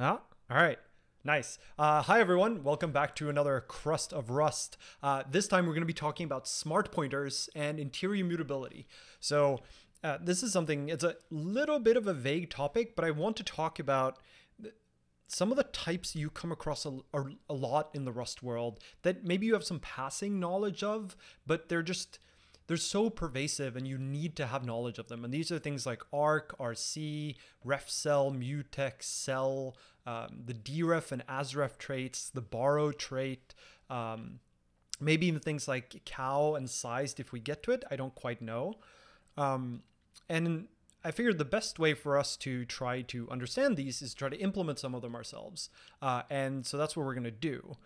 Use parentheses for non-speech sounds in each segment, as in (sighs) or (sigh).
Huh? All right. Nice. Uh, hi, everyone. Welcome back to another Crust of Rust. Uh, this time, we're going to be talking about smart pointers and interior mutability. So, uh, this is something, it's a little bit of a vague topic, but I want to talk about some of the types you come across a, a, lot in the Rust world that maybe you have some passing knowledge of, but they're just they're so pervasive and you need to have knowledge of them. And these are things like arc, RC, refcell, mutex, cell, um, the deref and asref traits, the borrow trait, um, maybe even things like cow and sized if we get to it. I don't quite know. Um, and I figured the best way for us to try to understand these is try to implement some of them ourselves. Uh, and so that's what we're going to do.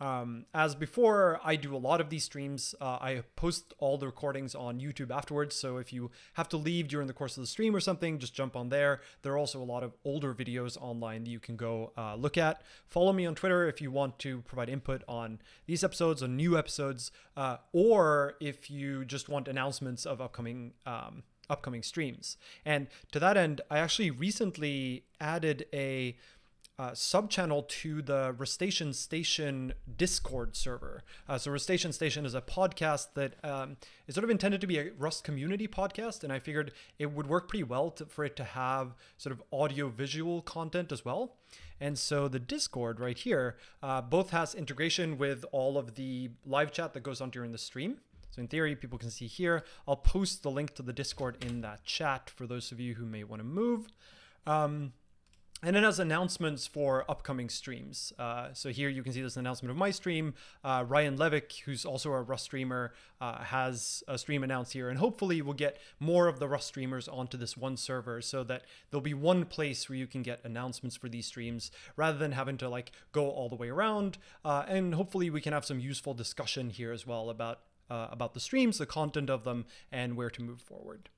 Um, as before, I do a lot of these streams. Uh, I post all the recordings on YouTube afterwards. So if you have to leave during the course of the stream or something, just jump on there. There are also a lot of older videos online that you can go uh, look at. Follow me on Twitter if you want to provide input on these episodes, on new episodes, uh, or if you just want announcements of upcoming. Um, upcoming streams. And to that end, I actually recently added a uh, sub-channel to the Rustacean Station Discord server. Uh, so Rustacean Station is a podcast that um, is sort of intended to be a Rust community podcast, and I figured it would work pretty well to, for it to have sort of audio-visual content as well. And so the Discord right here uh, both has integration with all of the live chat that goes on during the stream. So in theory, people can see here. I'll post the link to the Discord in that chat for those of you who may want to move. Um, and it has announcements for upcoming streams. Uh, so here you can see this announcement of my stream. Uh, Ryan Levick, who's also a Rust streamer, uh, has a stream announced here. And hopefully we'll get more of the Rust streamers onto this one server so that there'll be one place where you can get announcements for these streams rather than having to like go all the way around. Uh, and hopefully we can have some useful discussion here as well about, uh, about the streams, the content of them, and where to move forward.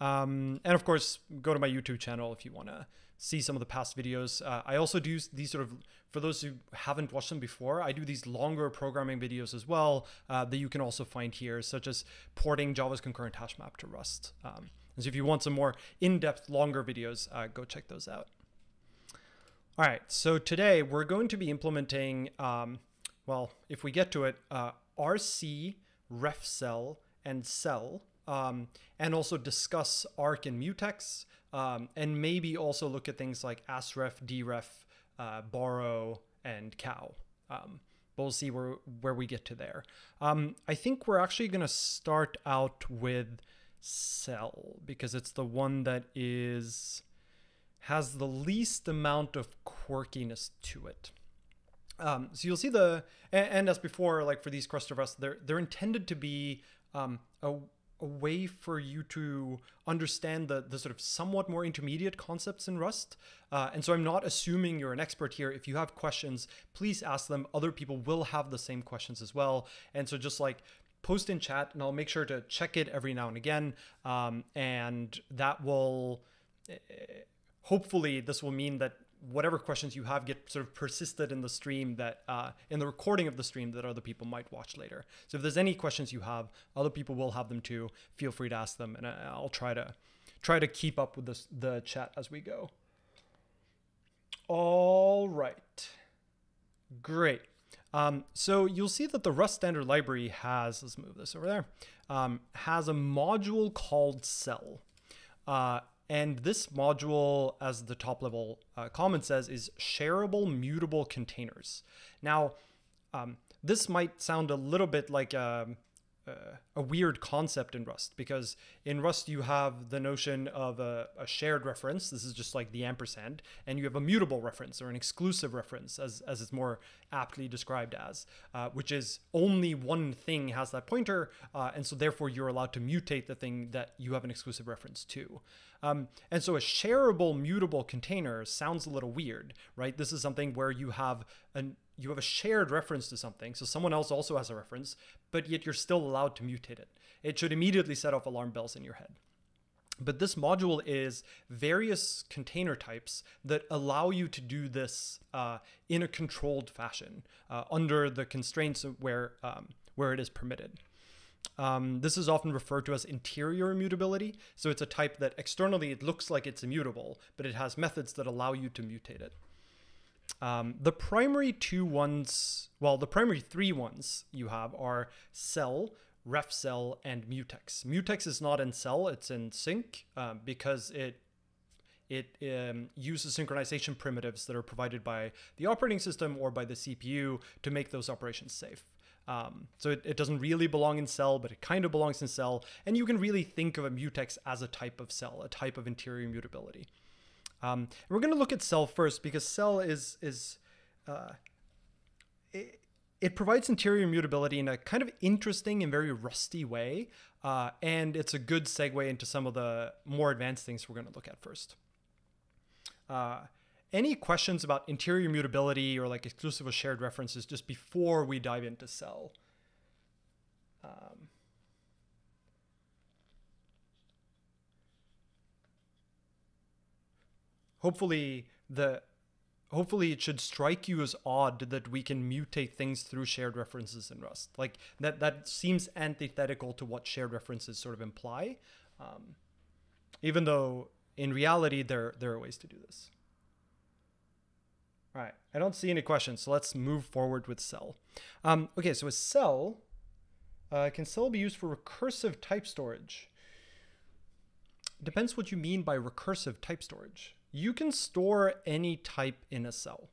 Um, and of course, go to my YouTube channel if you want to see some of the past videos. Uh, I also do these sort of, for those who haven't watched them before, I do these longer programming videos as well uh, that you can also find here, such as porting Java's concurrent hash map to Rust. Um, so if you want some more in-depth, longer videos, uh, go check those out. All right, so today we're going to be implementing, um, well, if we get to it, uh, RC, refcell, and cell um, and also discuss arc and mutex, um, and maybe also look at things like asref, deref, uh, borrow, and cow. Um, we'll see where, where we get to there. Um, I think we're actually going to start out with cell because it's the one that is has the least amount of quirkiness to it. Um, so you'll see the and, and, as before, like for these crust of rust, they're they're intended to be um, a a way for you to understand the, the sort of somewhat more intermediate concepts in Rust. Uh, and so I'm not assuming you're an expert here. If you have questions, please ask them. Other people will have the same questions as well. And so just like post in chat and I'll make sure to check it every now and again. Um, and that will, eh, hopefully this will mean that whatever questions you have get sort of persisted in the stream that uh, in the recording of the stream that other people might watch later. So if there's any questions you have, other people will have them too. Feel free to ask them, and I'll try to try to keep up with this, the chat as we go. All right, great. Um, so you'll see that the Rust standard library has, let's move this over there, um, has a module called cell. Uh, and this module, as the top level uh, comment says, is shareable mutable containers. Now, um, this might sound a little bit like a, um, uh, a weird concept in Rust because in Rust you have the notion of a, a, shared reference. This is just like the ampersand, and you have a mutable reference or an exclusive reference, as as it's more aptly described as, uh, which is only one thing has that pointer, uh, and so therefore you're allowed to mutate the thing that you have an exclusive reference to. Um, and so a shareable mutable container sounds a little weird, right? This is something where you have an you have a shared reference to something, so someone else also has a reference, but yet you're still allowed to mutate it. It should immediately set off alarm bells in your head. But this module is various container types that allow you to do this uh, in a controlled fashion uh, under the constraints where, um, where it is permitted. Um, this is often referred to as interior immutability. So it's a type that externally it looks like it's immutable, but it has methods that allow you to mutate it. Um, the primary two ones, well, the primary three ones you have are cell, ref cell, and mutex. Mutex is not in cell; it's in sync um, because it it um, uses synchronization primitives that are provided by the operating system or by the CPU to make those operations safe. Um, so it, it, doesn't really belong in cell, but it kind of belongs in cell. And you can really think of a mutex as a type of cell, a type of interior mutability. Um, we're going to look at cell first because cell is is uh, it, it, provides interior mutability in a kind of interesting and very rusty way, uh, and it's a good segue into some of the more advanced things we're going to look at first. Uh, any questions about interior mutability or like exclusive or shared references just before we dive into cell? Um, hopefully the hopefully it should strike you as odd that we can mutate things through shared references in Rust. Like that that seems antithetical to what shared references sort of imply. Um, even though in reality there there are ways to do this. All right, I don't see any questions, so let's move forward with cell. Um, okay, so a cell, uh, can cell be used for recursive type storage? Depends what you mean by recursive type storage you can store any type in a cell,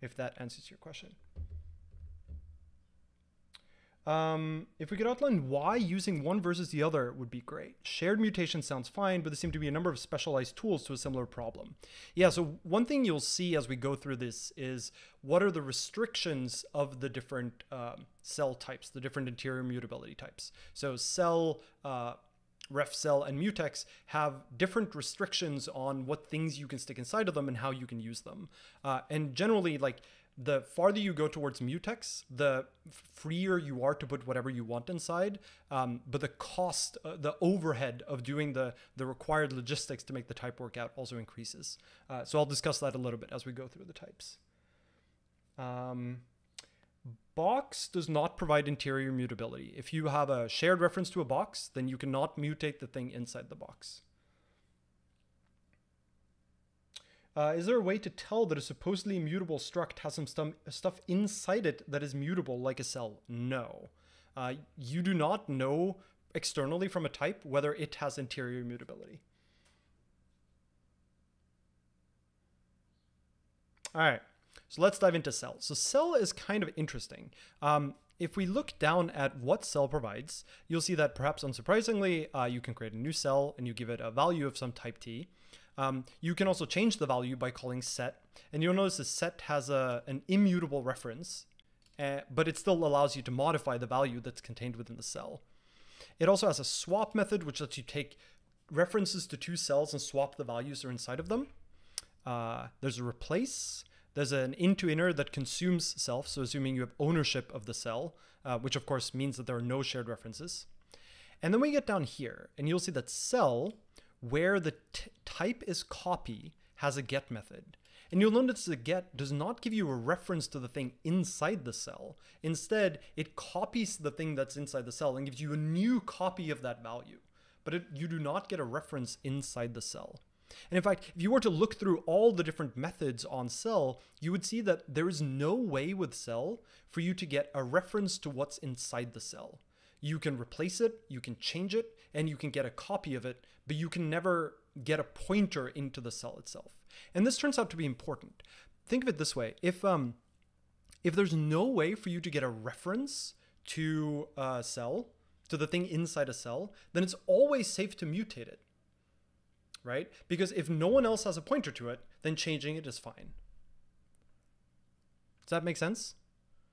if that answers your question. Um, if we could outline why using one versus the other would be great. Shared mutation sounds fine, but there seem to be a number of specialized tools to a similar problem. Yeah, so one thing you'll see as we go through this is what are the restrictions of the different um, cell types, the different interior mutability types. So cell uh, RefCell, and Mutex have different restrictions on what things you can stick inside of them and how you can use them. Uh, and generally, like the farther you go towards Mutex, the freer you are to put whatever you want inside. Um, but the cost, uh, the overhead of doing the the required logistics to make the type work out also increases. Uh, so I'll discuss that a little bit as we go through the types. Um, box does not provide interior mutability. If you have a shared reference to a box, then you cannot mutate the thing inside the box. Uh, is there a way to tell that a supposedly immutable struct has some stuff inside it that is mutable like a cell? No. Uh, you do not know externally from a type whether it has interior mutability. All right. So let's dive into cell. So cell is kind of interesting. Um, if we look down at what cell provides, you'll see that perhaps unsurprisingly, uh, you can create a new cell and you give it a value of some type t. Um, you can also change the value by calling set. And you'll notice the set has a, an immutable reference, uh, but it still allows you to modify the value that's contained within the cell. It also has a swap method, which lets you take references to two cells and swap the values that are inside of them. Uh, there's a replace, there's an into inner that consumes self, so assuming you have ownership of the cell, uh, which of course means that there are no shared references. And then we get down here, and you'll see that cell, where the type is copy, has a get method. And you'll notice the get does not give you a reference to the thing inside the cell. Instead, it copies the thing that's inside the cell and gives you a new copy of that value. But it, you do not get a reference inside the cell. And in fact, if you were to look through all the different methods on cell, you would see that there is no way with cell for you to get a reference to what's inside the cell. You can replace it, you can change it, and you can get a copy of it, but you can never get a pointer into the cell itself. And this turns out to be important. Think of it this way. If um if there's no way for you to get a reference to a cell, to the thing inside a cell, then it's always safe to mutate it right? Because if no one else has a pointer to it, then changing it is fine. Does that make sense?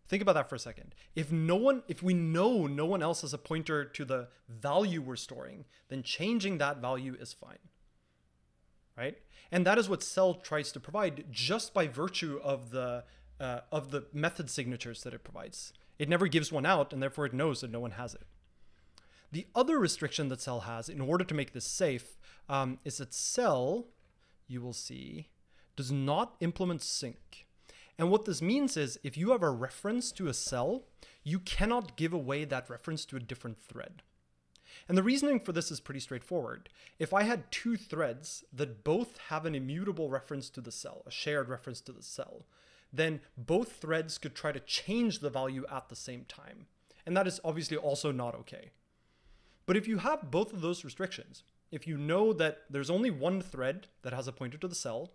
Think about that for a second. If no one, if we know no one else has a pointer to the value we're storing, then changing that value is fine. Right? And that is what cell tries to provide just by virtue of the uh, of the method signatures that it provides. It never gives one out, and therefore it knows that no one has it. The other restriction that cell has in order to make this safe um, is that cell, you will see, does not implement sync. And what this means is if you have a reference to a cell, you cannot give away that reference to a different thread. And the reasoning for this is pretty straightforward. If I had two threads that both have an immutable reference to the cell, a shared reference to the cell, then both threads could try to change the value at the same time. And that is obviously also not okay. But if you have both of those restrictions, if you know that there's only one thread that has a pointer to the cell,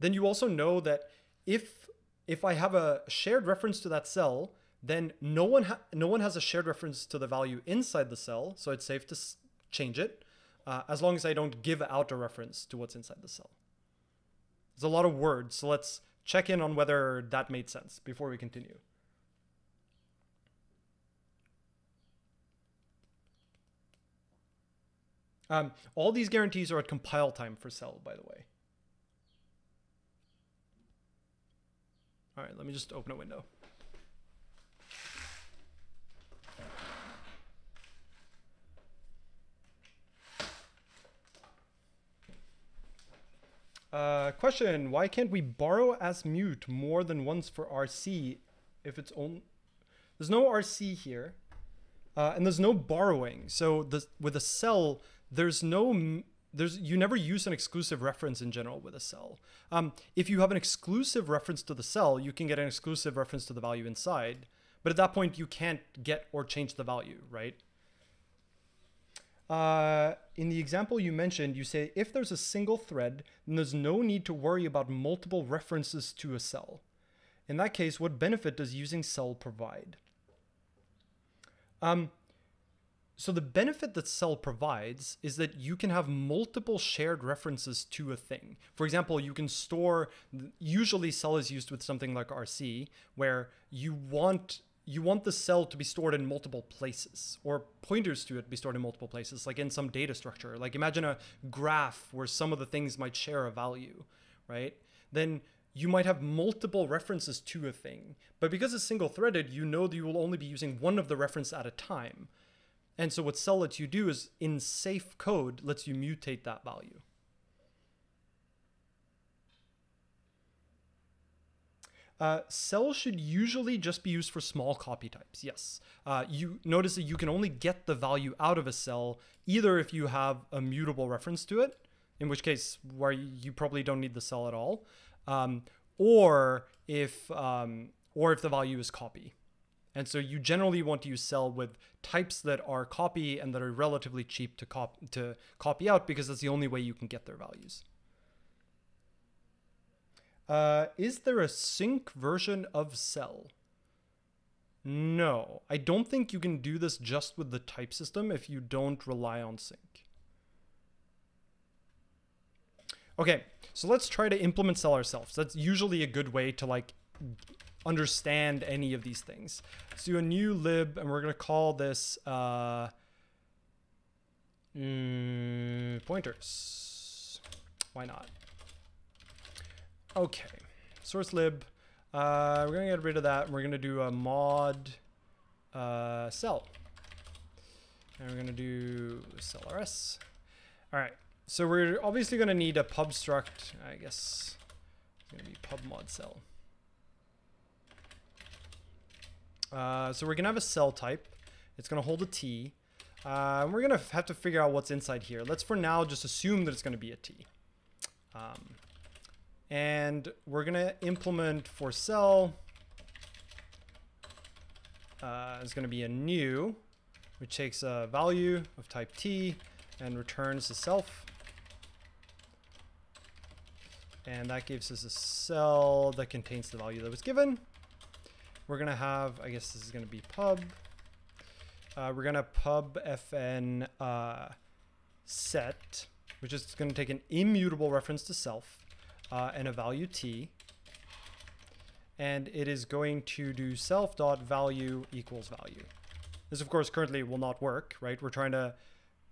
then you also know that if if I have a shared reference to that cell, then no one ha- no one has a shared reference to the value inside the cell, so it's safe to s- change it, uh, as long as I don't give out a reference to what's inside the cell. There's a lot of words, so let's check in on whether that made sense before we continue. Um, all these guarantees are at compile time for cell, by the way. All right, let me just open a window. Uh, question: Why can't we borrow as mute more than once for RC if it's on? There's no RC here, uh, and there's no borrowing. So the with a cell, there's no there's you never use an exclusive reference in general with a cell. Um, if you have an exclusive reference to the cell, you can get an exclusive reference to the value inside. But at that point, you can't get or change the value, right? Uh, in the example you mentioned, you say if there's a single thread, then there's no need to worry about multiple references to a cell. In that case, what benefit does using cell provide? Um, so the benefit that cell provides is that you can have multiple shared references to a thing. For example, you can store usually cell is used with something like RC where you want you want the cell to be stored in multiple places or pointers to it be stored in multiple places like in some data structure. Like imagine a graph where some of the things might share a value, right? Then you might have multiple references to a thing. But because it's single threaded, you know that you will only be using one of the reference at a time. And so what cell lets you do is in safe code lets you mutate that value. Uh, cell should usually just be used for small copy types. Yes. Uh, you notice that you can only get the value out of a cell either if you have a mutable reference to it, in which case where you probably don't need the cell at all, um, or if um, or if the value is copy. And so you generally want to use cell with types that are copy and that are relatively cheap to, cop- to copy out because that's the only way you can get their values. Uh, is there a sync version of cell? No, I don't think you can do this just with the type system if you don't rely on sync. Okay, so let's try to implement cell ourselves. That's usually a good way to like understand any of these things. Do a new lib, and we're going to call this uh, mm, pointers. Why not? Okay, source lib. Uh, we're going to get rid of that. And we're going to do a mod uh, cell. And we're going to do cellrs. All right, so we're obviously going to need a pub struct. I guess it's going to be pub mod cell. Uh, so we're gonna have a cell type. It's gonna hold a T. Uh, we're gonna have to figure out what's inside here. Let's for now just assume that it's gonna be a T. Um, and we're gonna implement for cell. Uh, is gonna be a new, which takes a value of type T and returns the self. And that gives us a cell that contains the value that was given. We're going to have, I guess this is going to be pub. Uh, we're going to pub fn uh, set, which is going to take an immutable reference to self uh, and a value t. And it is going to do self dot value equals value. This, of course, currently will not work, right? We're trying to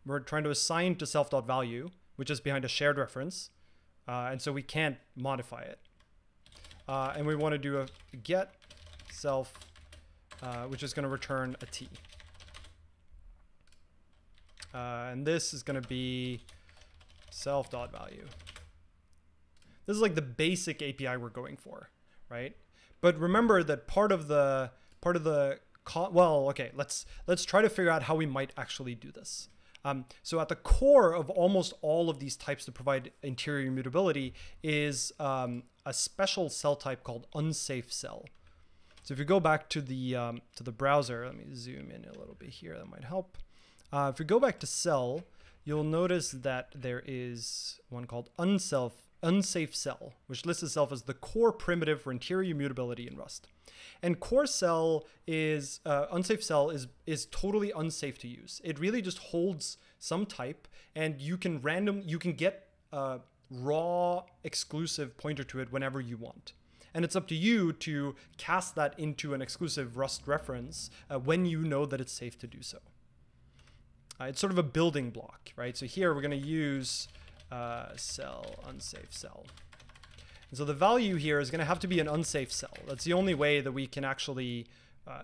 we're trying to assign to self dot value, which is behind a shared reference, uh, and so we can't modify it. Uh, and we want to do a get self, uh, which is going to return a t. Uh, and this is going to be self dot value. This is like the basic API we're going for, right? But remember that part of the part of the well, okay, let's let's try to figure out how we might actually do this. Um, so at the core of almost all of these types to provide interior immutability is um, a special cell type called unsafe cell. So if you go back to the um, to the browser, let me zoom in a little bit here. That might help. Uh, if we go back to cell, you'll notice that there is one called unself unsafe cell, which lists itself as the core primitive for interior mutability in Rust. And core cell is uh, unsafe cell is is totally unsafe to use. It really just holds some type, and you can random you can get a raw exclusive pointer to it whenever you want. And it's up to you to cast that into an exclusive Rust reference uh, when you know that it's safe to do so. Uh, it's sort of a building block, right? So here we're going to use uh, cell, unsafe cell. And so the value here is going to have to be an unsafe cell. That's the only way that we can actually, uh,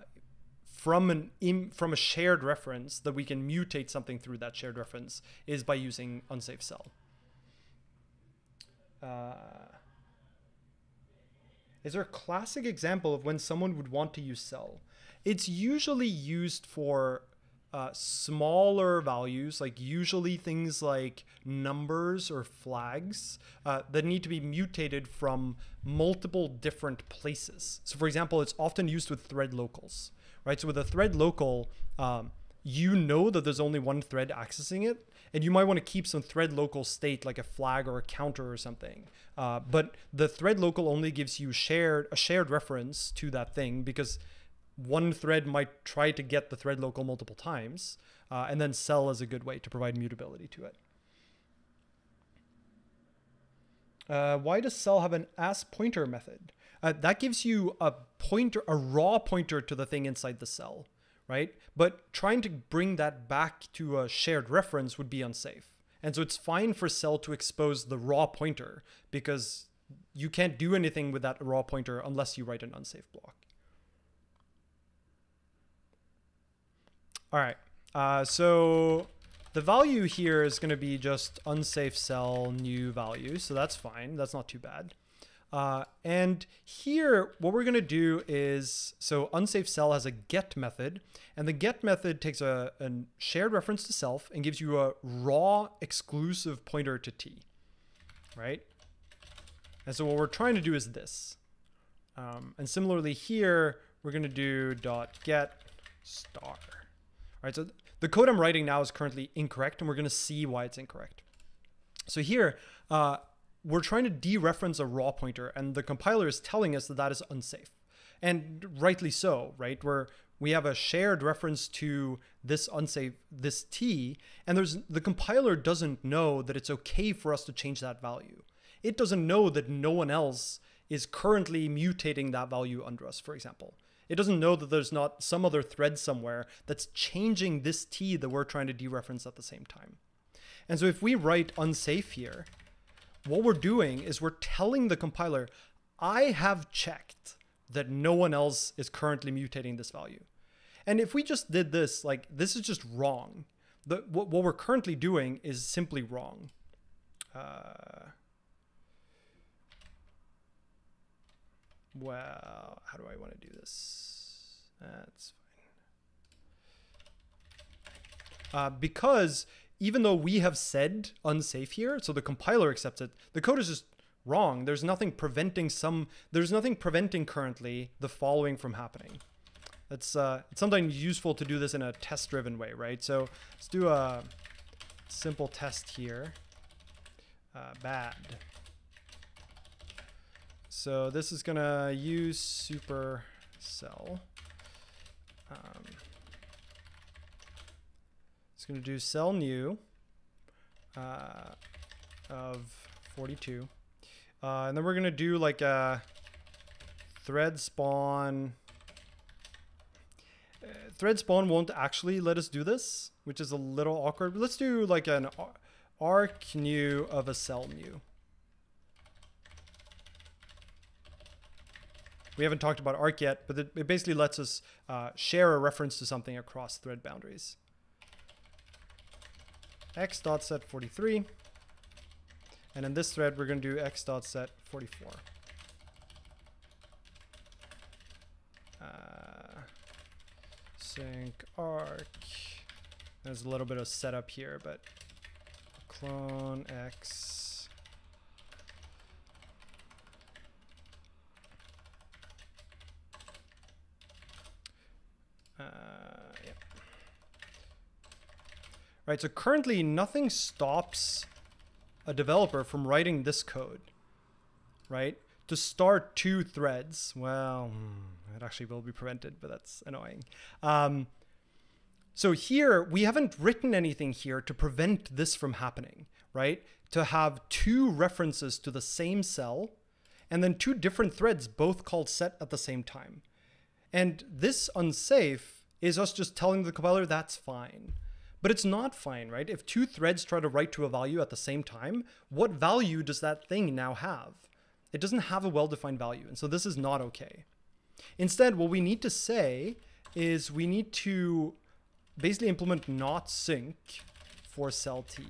from an from a shared reference, that we can mutate something through that shared reference is by using unsafe cell. Is there a classic example of when someone would want to use cell? It's usually used for uh, smaller values, like usually things like numbers or flags uh, that need to be mutated from multiple different places. So for example, it's often used with thread locals, right? So with a thread local, um, you know that there's only one thread accessing it, and you might want to keep some thread local state like a flag or a counter or something. Uh, but the thread local only gives you shared a shared reference to that thing because one thread might try to get the thread local multiple times, uh, and then cell is a good way to provide mutability to it. Uh, why does cell have an as pointer method? Uh, that gives you a pointer, a raw pointer to the thing inside the cell, right? But trying to bring that back to a shared reference would be unsafe. And so it's fine for cell to expose the raw pointer because you can't do anything with that raw pointer unless you write an unsafe block. All right. Uh, so the value here is going to be just unsafe cell new value. So that's fine. That's not too bad. Uh, and here, what we're going to do is, so unsafe cell has a get method, and the get method takes a, a shared reference to self and gives you a raw exclusive pointer to t, right? And so what we're trying to do is this. Um, and similarly here, we're going to do dot get star. All right, so the code I'm writing now is currently incorrect, and we're going to see why it's incorrect. So here, uh, we're trying to dereference a raw pointer, and the compiler is telling us that that is unsafe. And rightly so, right? Where we have a shared reference to this unsafe, this t, and there's the compiler doesn't know that it's okay for us to change that value. It doesn't know that no one else is currently mutating that value under us, for example. It doesn't know that there's not some other thread somewhere that's changing this t that we're trying to dereference at the same time. And so if we write unsafe here, what we're doing is we're telling the compiler, I have checked that no one else is currently mutating this value. And if we just did this, like this is just wrong. The, what, what we're currently doing is simply wrong. Uh, well, how do I want to do this? That's fine. Uh, because even though we have said unsafe here, so the compiler accepts it, the code is just wrong. There's nothing preventing some, there's nothing preventing currently the following from happening. It's, uh, it's sometimes useful to do this in a test-driven way, right? So let's do a simple test here. Uh, bad. So this is gonna use supercell. Um, it's gonna do cell new uh, of 42. Uh, and then we're gonna do like a thread spawn. Uh, thread spawn won't actually let us do this, which is a little awkward. But let's do like an arc new of a cell new. We haven't talked about arc yet, but it, basically lets us uh, share a reference to something across thread boundaries. X dot set 43. And in this thread, we're going to do x dot set 44. uh, sync arc. There's a little bit of setup here, but clone x. Uh. Right, so currently nothing stops a developer from writing this code, right? To start two threads. Well, hmm, it actually will be prevented, but that's annoying. Um, so here, we haven't written anything here to prevent this from happening, right? To have two references to the same cell and then two different threads both called set at the same time. And this unsafe is us just telling the compiler that's fine. But it's not fine, right? If two threads try to write to a value at the same time, what value does that thing now have? It doesn't have a well-defined value, and so this is not okay. Instead, what we need to say is we need to basically implement not sync for cell t.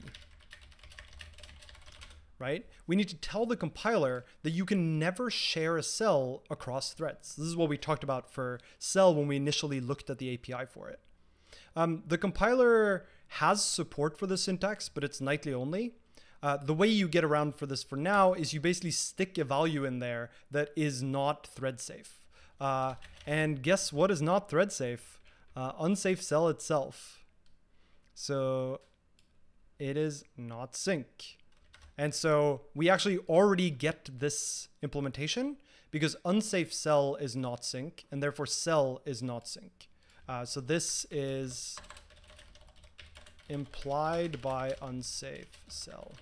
Right? We need to tell the compiler that you can never share a cell across threads. This is what we talked about for cell when we initially looked at the API for it. Um, the compiler has support for this syntax, but it's nightly only. Uh, the way you get around for this for now is you basically stick a value in there that is not thread safe. Uh, and guess what is not thread safe? Uh, unsafe cell itself. So it is not sync. And so we actually already get this implementation because unsafe cell is not sync and therefore cell is not sync. Uh, so this is implied by unsafe cell.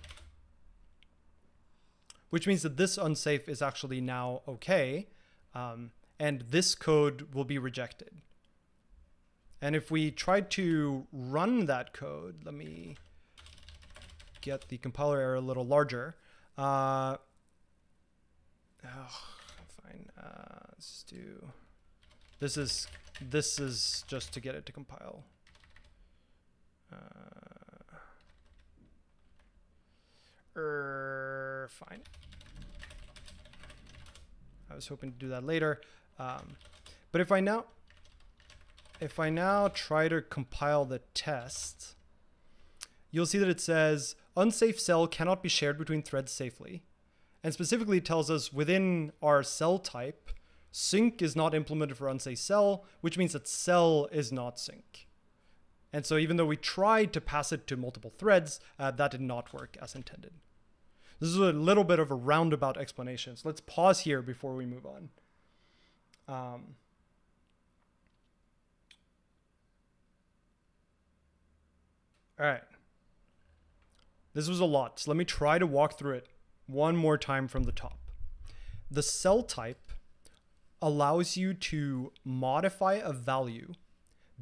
Which means that this unsafe is actually now okay. Um, and this code will be rejected. And if we try to run that code, let me get the compiler error a little larger. Uh, oh, fine. Uh, let's do. This is this is just to get it to compile. Uh, er, fine. I was hoping to do that later. Um, but if I now if I now try to compile the test, you'll see that it says unsafe cell cannot be shared between threads safely. And specifically tells us within our cell type, sync is not implemented for unsafe cell, which means that cell is not sync. And so even though we tried to pass it to multiple threads, uh, that did not work as intended. This is a little bit of a roundabout explanation. So let's pause here before we move on. Um, all right. This was a lot. So let me try to walk through it one more time from the top. The cell type allows you to modify a value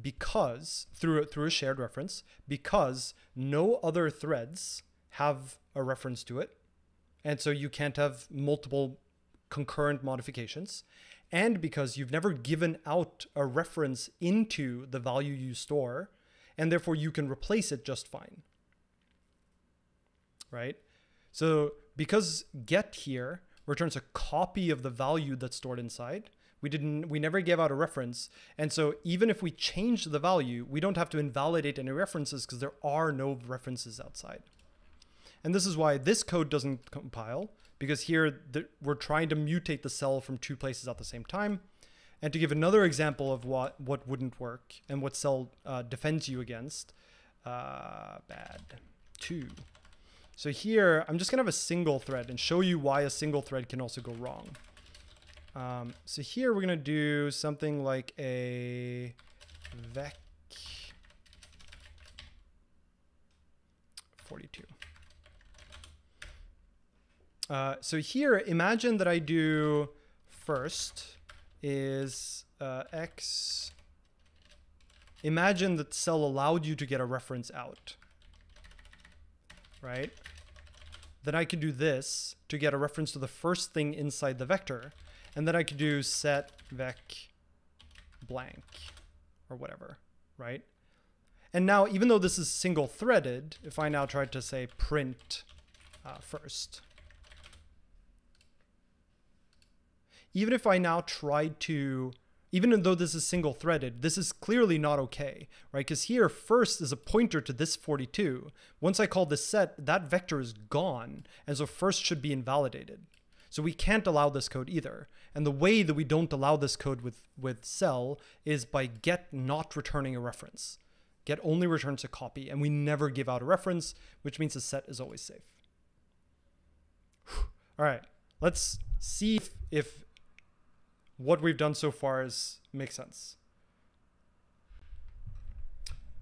because through through a shared reference because no other threads have a reference to it and so you can't have multiple concurrent modifications and because you've never given out a reference into the value you store and therefore you can replace it just fine. Right? So because get here returns a copy of the value that's stored inside. We didn't we never gave out a reference. And so even if we change the value, we don't have to invalidate any references because there are no references outside. And this is why this code doesn't compile because here the, we're trying to mutate the cell from two places at the same time. And to give another example of what, what wouldn't work and what cell uh, defends you against, uh, bad two. So here, I'm just gonna have a single thread and show you why a single thread can also go wrong. Um, so here we're gonna do something like a vec 42. Uh, so here, imagine that I do first is uh, x. Imagine that cell allowed you to get a reference out right? Then I could do this to get a reference to the first thing inside the vector. And then I could do set vec blank or whatever, right? And now, even though this is single threaded, if I now try to say print uh, first, even if I now tried to even though this is single threaded, this is clearly not okay, right? Because here first is a pointer to this 42. Once I call this set, that vector is gone. And so first should be invalidated. So we can't allow this code either. And the way that we don't allow this code with, with cell is by get not returning a reference. Get only returns a copy, and we never give out a reference, which means the set is always safe. All right, let's see if, if what we've done so far is makes sense.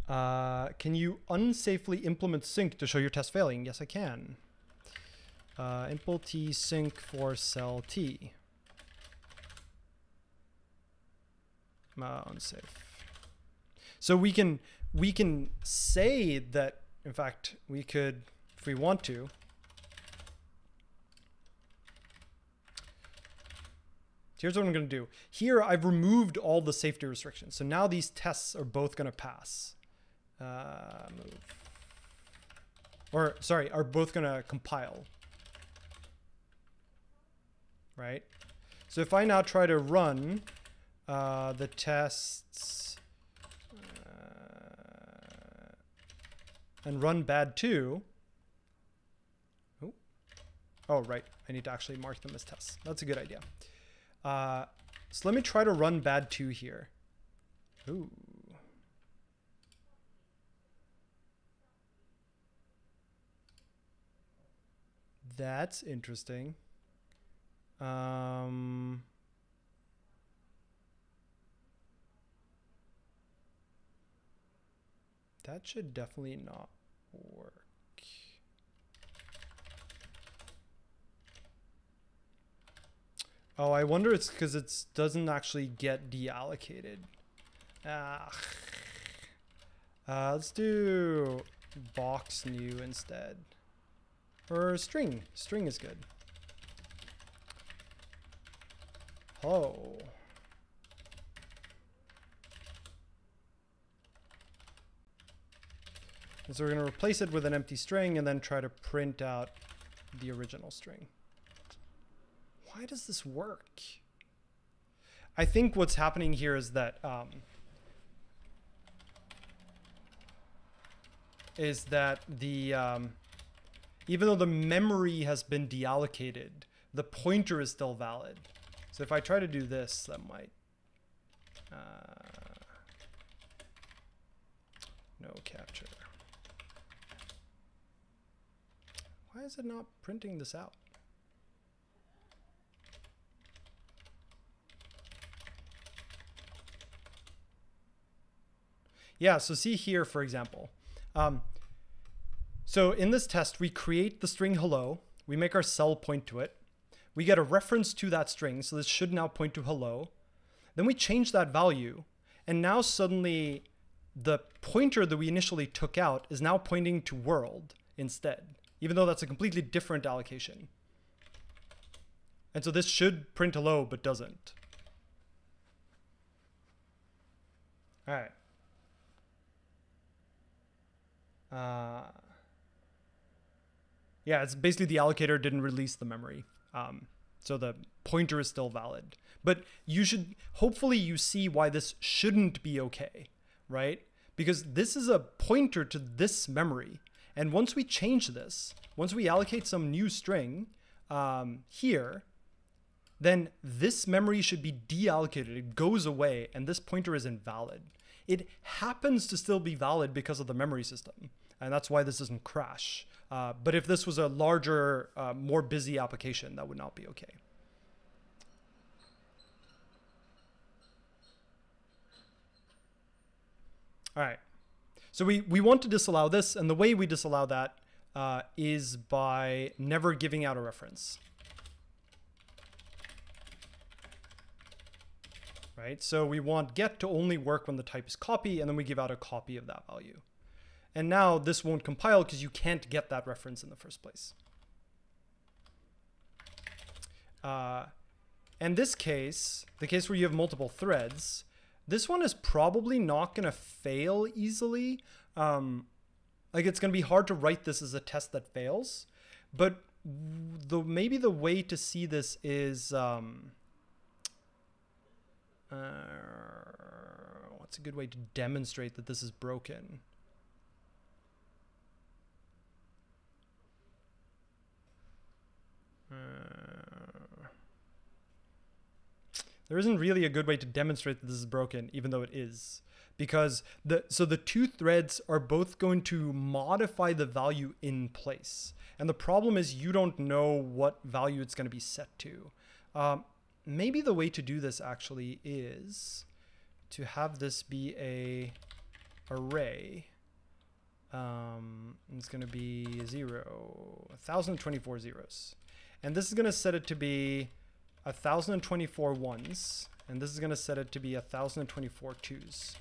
Uh, can you unsafely implement sync to show your test failing? Yes, I can. Uh, impl t sync for cell t. Uh, unsafe. So we can we can say that in fact we could if we want to Here's what I'm going to do. Here, I've removed all the safety restrictions. So now these tests are both going to pass. Uh, move. Or, sorry, are both going to compile. Right? So if I now try to run uh, the tests uh, and run bad 2. Oh. oh, right. I need to actually mark them as tests. That's a good idea. Uh, so let me try to run bad 2 here. Ooh. That's interesting. Um, that should definitely not work. Oh, I wonder it's because it doesn't actually get deallocated. Ah. Uh, let's do box new instead. Or string. String is good. Oh. And so we're going to replace it with an empty string and then try to print out the original string. Why does this work? I think what's happening here is that um, is that the um, even though the memory has been deallocated, the pointer is still valid. So if I try to do this, that might uh, no capture. Why is it not printing this out? Yeah, so see here, for example. Um, so in this test, we create the string hello. We make our cell point to it. We get a reference to that string, so this should now point to hello. Then we change that value, and now suddenly the pointer that we initially took out is now pointing to world instead, even though that's a completely different allocation. And so this should print hello, but doesn't. All right. Uh, yeah, it's basically the allocator didn't release the memory. Um, so the pointer is still valid. But you should, hopefully you see why this shouldn't be okay, right? Because this is a pointer to this memory. And once we change this, once we allocate some new string um, here, then this memory should be deallocated. It goes away and this pointer is invalid. It happens to still be valid because of the memory system, and that's why this doesn't crash. Uh, but if this was a larger, uh, more busy application, that would not be okay. All right. So we, we want to disallow this, and the way we disallow that uh, is by never giving out a reference. Right? So we want get to only work when the type is copy, and then we give out a copy of that value. And now this won't compile because you can't get that reference in the first place. Uh, and this case, the case where you have multiple threads, this one is probably not going to fail easily. Um, like it's going to be hard to write this as a test that fails. But the maybe the way to see this is um, Uh, what's a good way to demonstrate that this is broken? Uh, there isn't really a good way to demonstrate that this is broken, even though it is. Because the so the two threads are both going to modify the value in place. And the problem is you don't know what value it's going to be set to. Um, maybe the way to do this actually is to have this be a array. Um, it's going to be zero, 1024 zeros. And this is going to set it to be 1024 ones. And this is going to set it to be 1024 twos.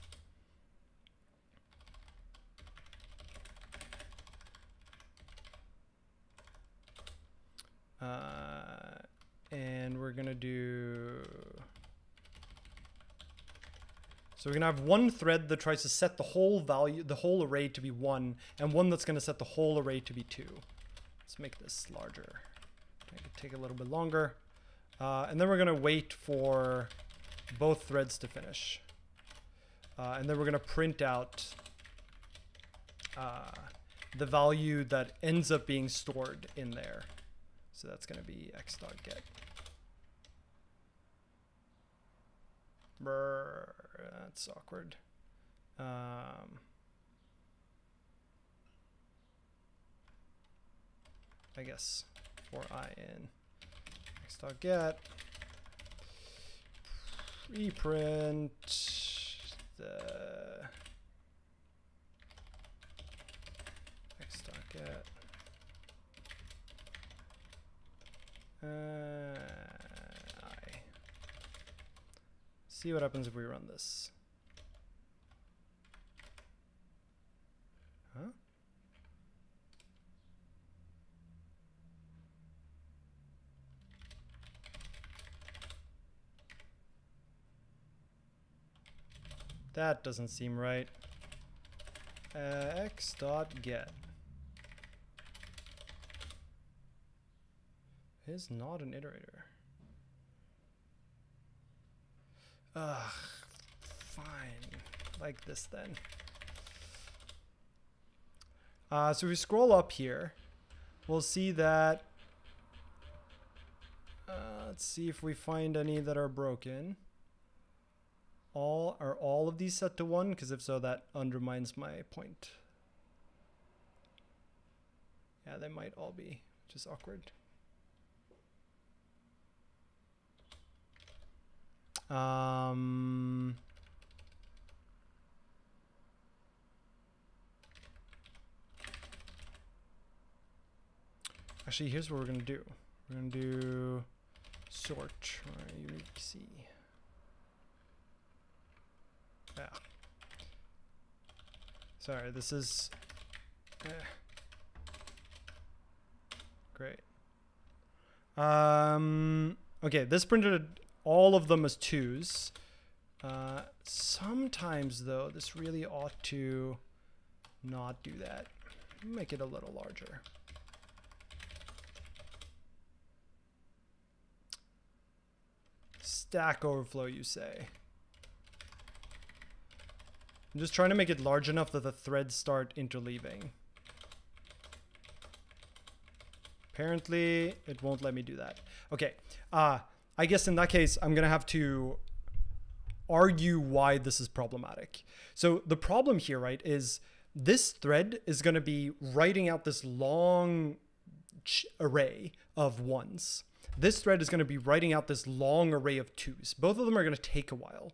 Uh, and we're to do... So we're to have one thread that tries to set the whole value, the whole array to be 1, and one that's to set the whole array to be 2. Let's make this larger. It take a little bit longer. Uh, and then we're to wait for both threads to finish. Uh, and then we're to print out uh, the value that ends up being stored in there. So that's going to be x x.get. Brr, that's awkward. Um, I guess for i in x.get reprint the x.get uh, i see what happens if we run this. Huh? That doesn't seem right. Uh, x dot get is not an iterator. Ugh, fine. Like this then. Uh, so if we scroll up here, we'll see that. Uh, let's see if we find any that are broken all are all of these set to one? Because if so, that undermines my point. Yeah, they might all be, is awkward. Um, actually, here's what we're going to do. We're going to do sort or unique C. Yeah. Sorry, this is... Eh. Great. Um, okay, this printed all of them as twos. Uh, sometimes, though, this really ought to not do that. Make it a little larger. Stack Overflow, you say? I'm just trying to make it large enough that the threads start interleaving. Apparently, it won't let me do that. Okay, uh, I guess in that case, I'm going to have to argue why this is problematic. So the problem here, right, is this thread is going to be writing out this long array of ones. This thread is going to be writing out this long array of twos. Both of them are going to take a while.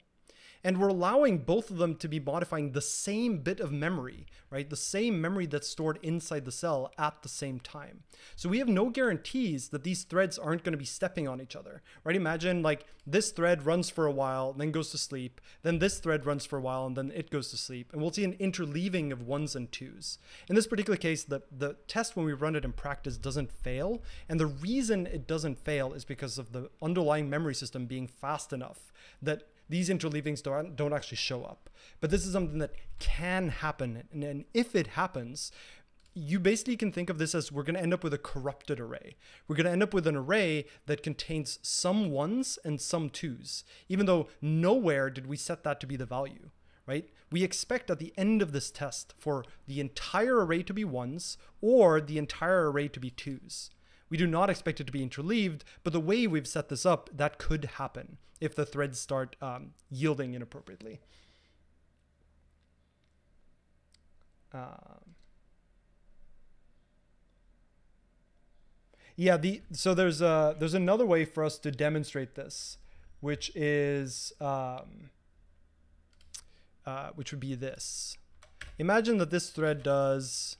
And we're allowing both of them to be modifying the same bit of memory, right? The same memory that's stored inside the cell at the same time. So we have no guarantees that these threads aren't going to be stepping on each other, right? Imagine like this thread runs for a while, then goes to sleep. Then this thread runs for a while, and then it goes to sleep. And we'll see an interleaving of ones and twos. In this particular case, the, the test when we run it in practice doesn't fail. And the reason it doesn't fail is because of the underlying memory system being fast enough that these interleavings don't, don't actually show up. But this is something that can happen. And, and if it happens, you basically can think of this as we're going to end up with a corrupted array. We're going to end up with an array that contains some ones and some twos, even though nowhere did we set that to be the value, right? We expect at the end of this test for the entire array to be ones or the entire array to be twos. We do not expect it to be interleaved, but the way we've set this up, that could happen if the threads start um, yielding inappropriately. Um, yeah, the so there's a there's another way for us to demonstrate this, which is um, uh, which would be this. Imagine that this thread does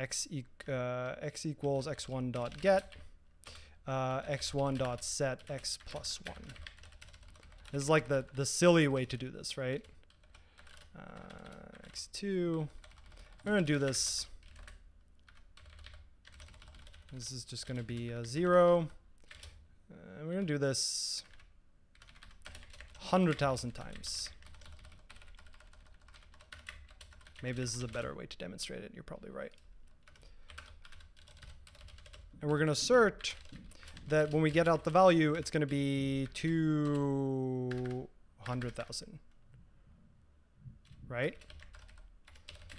x, e uh, x equals x1 dot get uh, x1 dot set x plus 1. This is like the, the silly way to do this, right? Uh, x2. We're going to do this. This is just going to be a 0. Uh, we're going to do this 100,000 times. Maybe this is a better way to demonstrate it. You're probably right. And we're going to assert that when we get out the value, it's going to be 200,000. Right?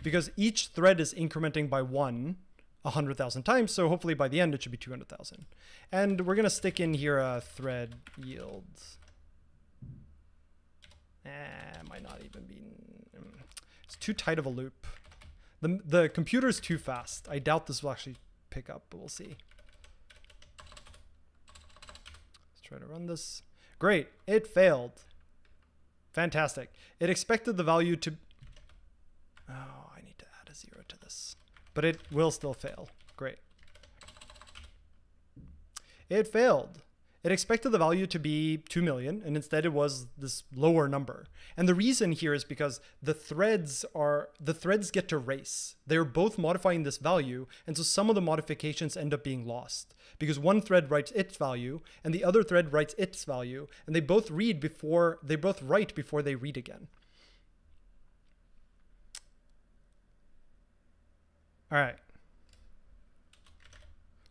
Because each thread is incrementing by one 100,000 times, so hopefully by the end it should be 200,000. And we're going to stick in here a thread yield. Eh, might not even be... Mm, it's too tight of a loop. The, the computer is too fast. I doubt this will actually pick up, but we'll see. Try to run this. Great, it failed. Fantastic. It expected the value to... Oh, I need to add a zero to this. But it will still fail. Great. It failed. It expected the value to be 2 million, and instead it was this lower number. And the reason here is because the threads are the threads get to race. They're both modifying this value, and so some of the modifications end up being lost because one thread writes its value and the other thread writes its value, and they both read before they both write before they read again. All right.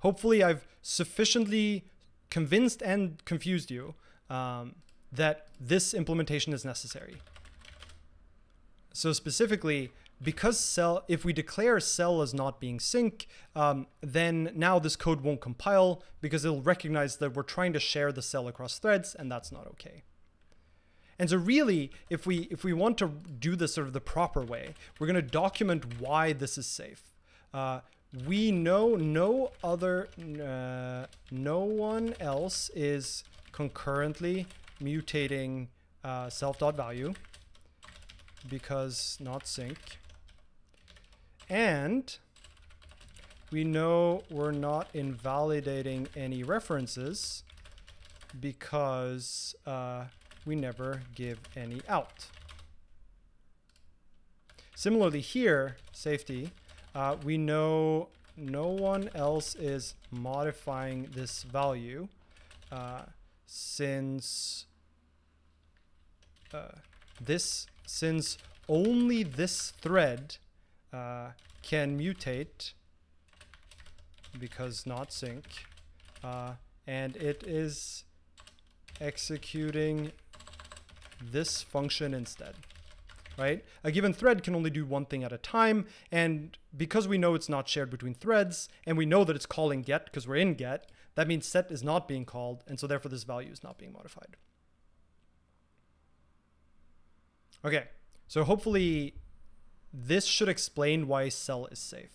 Hopefully I've sufficiently convinced and confused you um, that this implementation is necessary. So specifically, because cell, if we declare cell as not being sync, um, then now this code won't compile because it'll recognize that we're trying to share the cell across threads, and that's not okay. And so really, if we if we want to do this sort of the proper way, we're going to document why this is safe. Uh, we know no other, uh, no one else is concurrently mutating uh, self.value because not sync. And we know we're not invalidating any references because uh, we never give any out. Similarly here, safety, uh, we know no one else is modifying this value uh, since uh, this since only this thread uh, can mutate because not sync uh, and it is executing this function instead right? A given thread can only do one thing at a time. And because we know it's not shared between threads, and we know that it's calling get because we're in get, that means set is not being called. And so therefore this value is not being modified. Okay, so hopefully this should explain why cell is safe.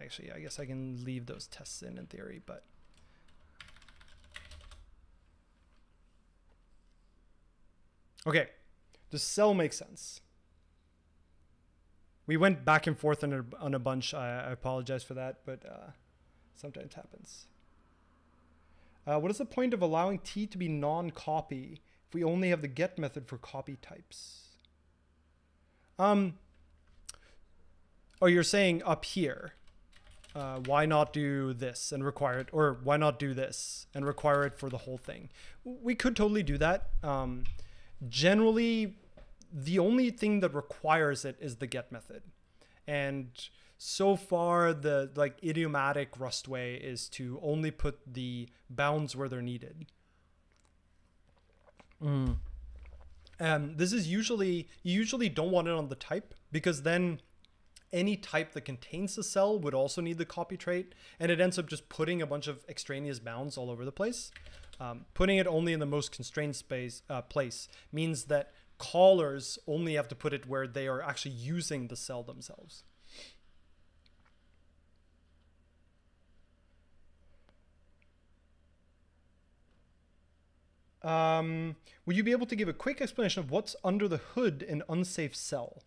Actually, I guess I can leave those tests in in theory, but Okay, does cell make sense? We went back and forth on a, on a bunch. I, I apologize for that, but uh, sometimes happens. Uh, what is the point of allowing T to be non-copy if we only have the get method for copy types? Um, oh, you're saying up here. Uh, why not do this and require it, or why not do this and require it for the whole thing? We could totally do that. Um, generally the only thing that requires it is the get method. And so far, the like idiomatic Rust way is to only put the bounds where they're needed. Mm. And this is usually you usually don't want it on the type because then any type that contains the cell would also need the copy trait, and it ends up just putting a bunch of extraneous bounds all over the place. Um, putting it only in the most constrained space uh, place means that callers only have to put it where they are actually using the cell themselves. Um, would you be able to give a quick explanation of what's under the hood in unsafe cell?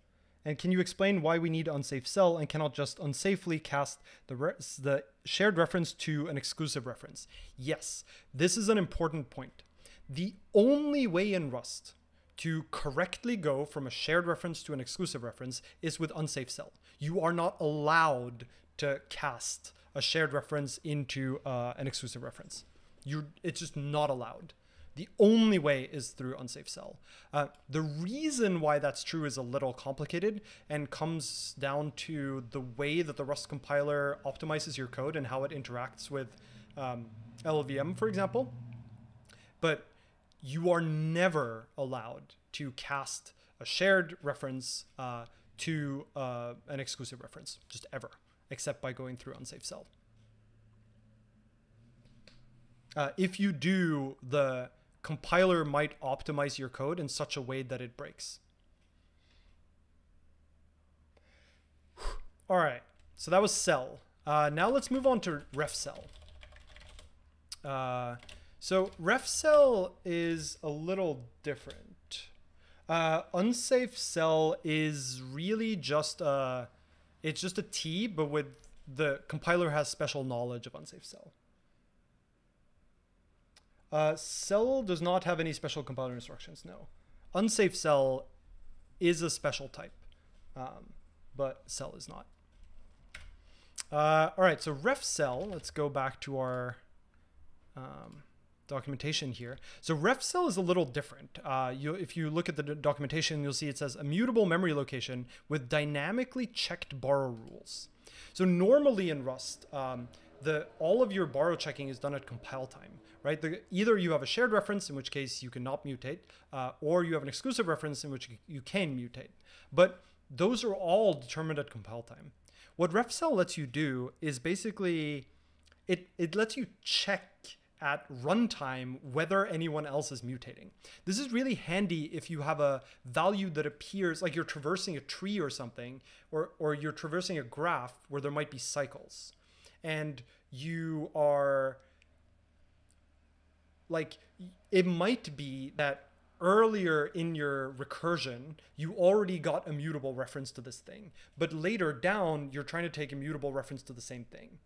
And can you explain why we need unsafe cell and cannot just unsafely cast the, the shared reference to an exclusive reference? Yes, this is an important point. The only way in Rust to correctly go from a shared reference to an exclusive reference is with unsafe cell. You are not allowed to cast a shared reference into uh, an exclusive reference. You, it's just not allowed. The only way is through unsafe cell. Uh, the reason why that's true is a little complicated and comes down to the way that the Rust compiler optimizes your code and how it interacts with um, LLVM, for example. But you are never allowed to cast a shared reference uh, to uh, an exclusive reference, just ever, except by going through unsafe cell. Uh, if you do, the compiler might optimize your code in such a way that it breaks. (sighs) All right, so that was cell. Uh, now let's move on to ref cell. Uh, so ref cell is a little different. Uh, unsafe cell is really just a, it's just a T, but with the compiler has special knowledge of unsafe cell. Uh, cell does not have any special compiler instructions, no. Unsafe cell is a special type, um, but cell is not. Uh, all right, so ref cell, let's go back to our um, documentation here. So ref cell is a little different. Uh, you, if you look at the documentation, you'll see it says immutable memory location with dynamically checked borrow rules. So normally in Rust, um, the all of your borrow checking is done at compile time right? The, either you have a shared reference, in which case you cannot mutate, uh, or you have an exclusive reference in which you can mutate. But those are all determined at compile time. What refcell lets you do is basically, it, it lets you check at runtime whether anyone else is mutating. This is really handy if you have a value that appears like you're traversing a tree or something, or, or you're traversing a graph where there might be cycles. And you are like it might be that earlier in your recursion you already got a mutable reference to this thing but later down you're trying to take immutable reference to the same thing.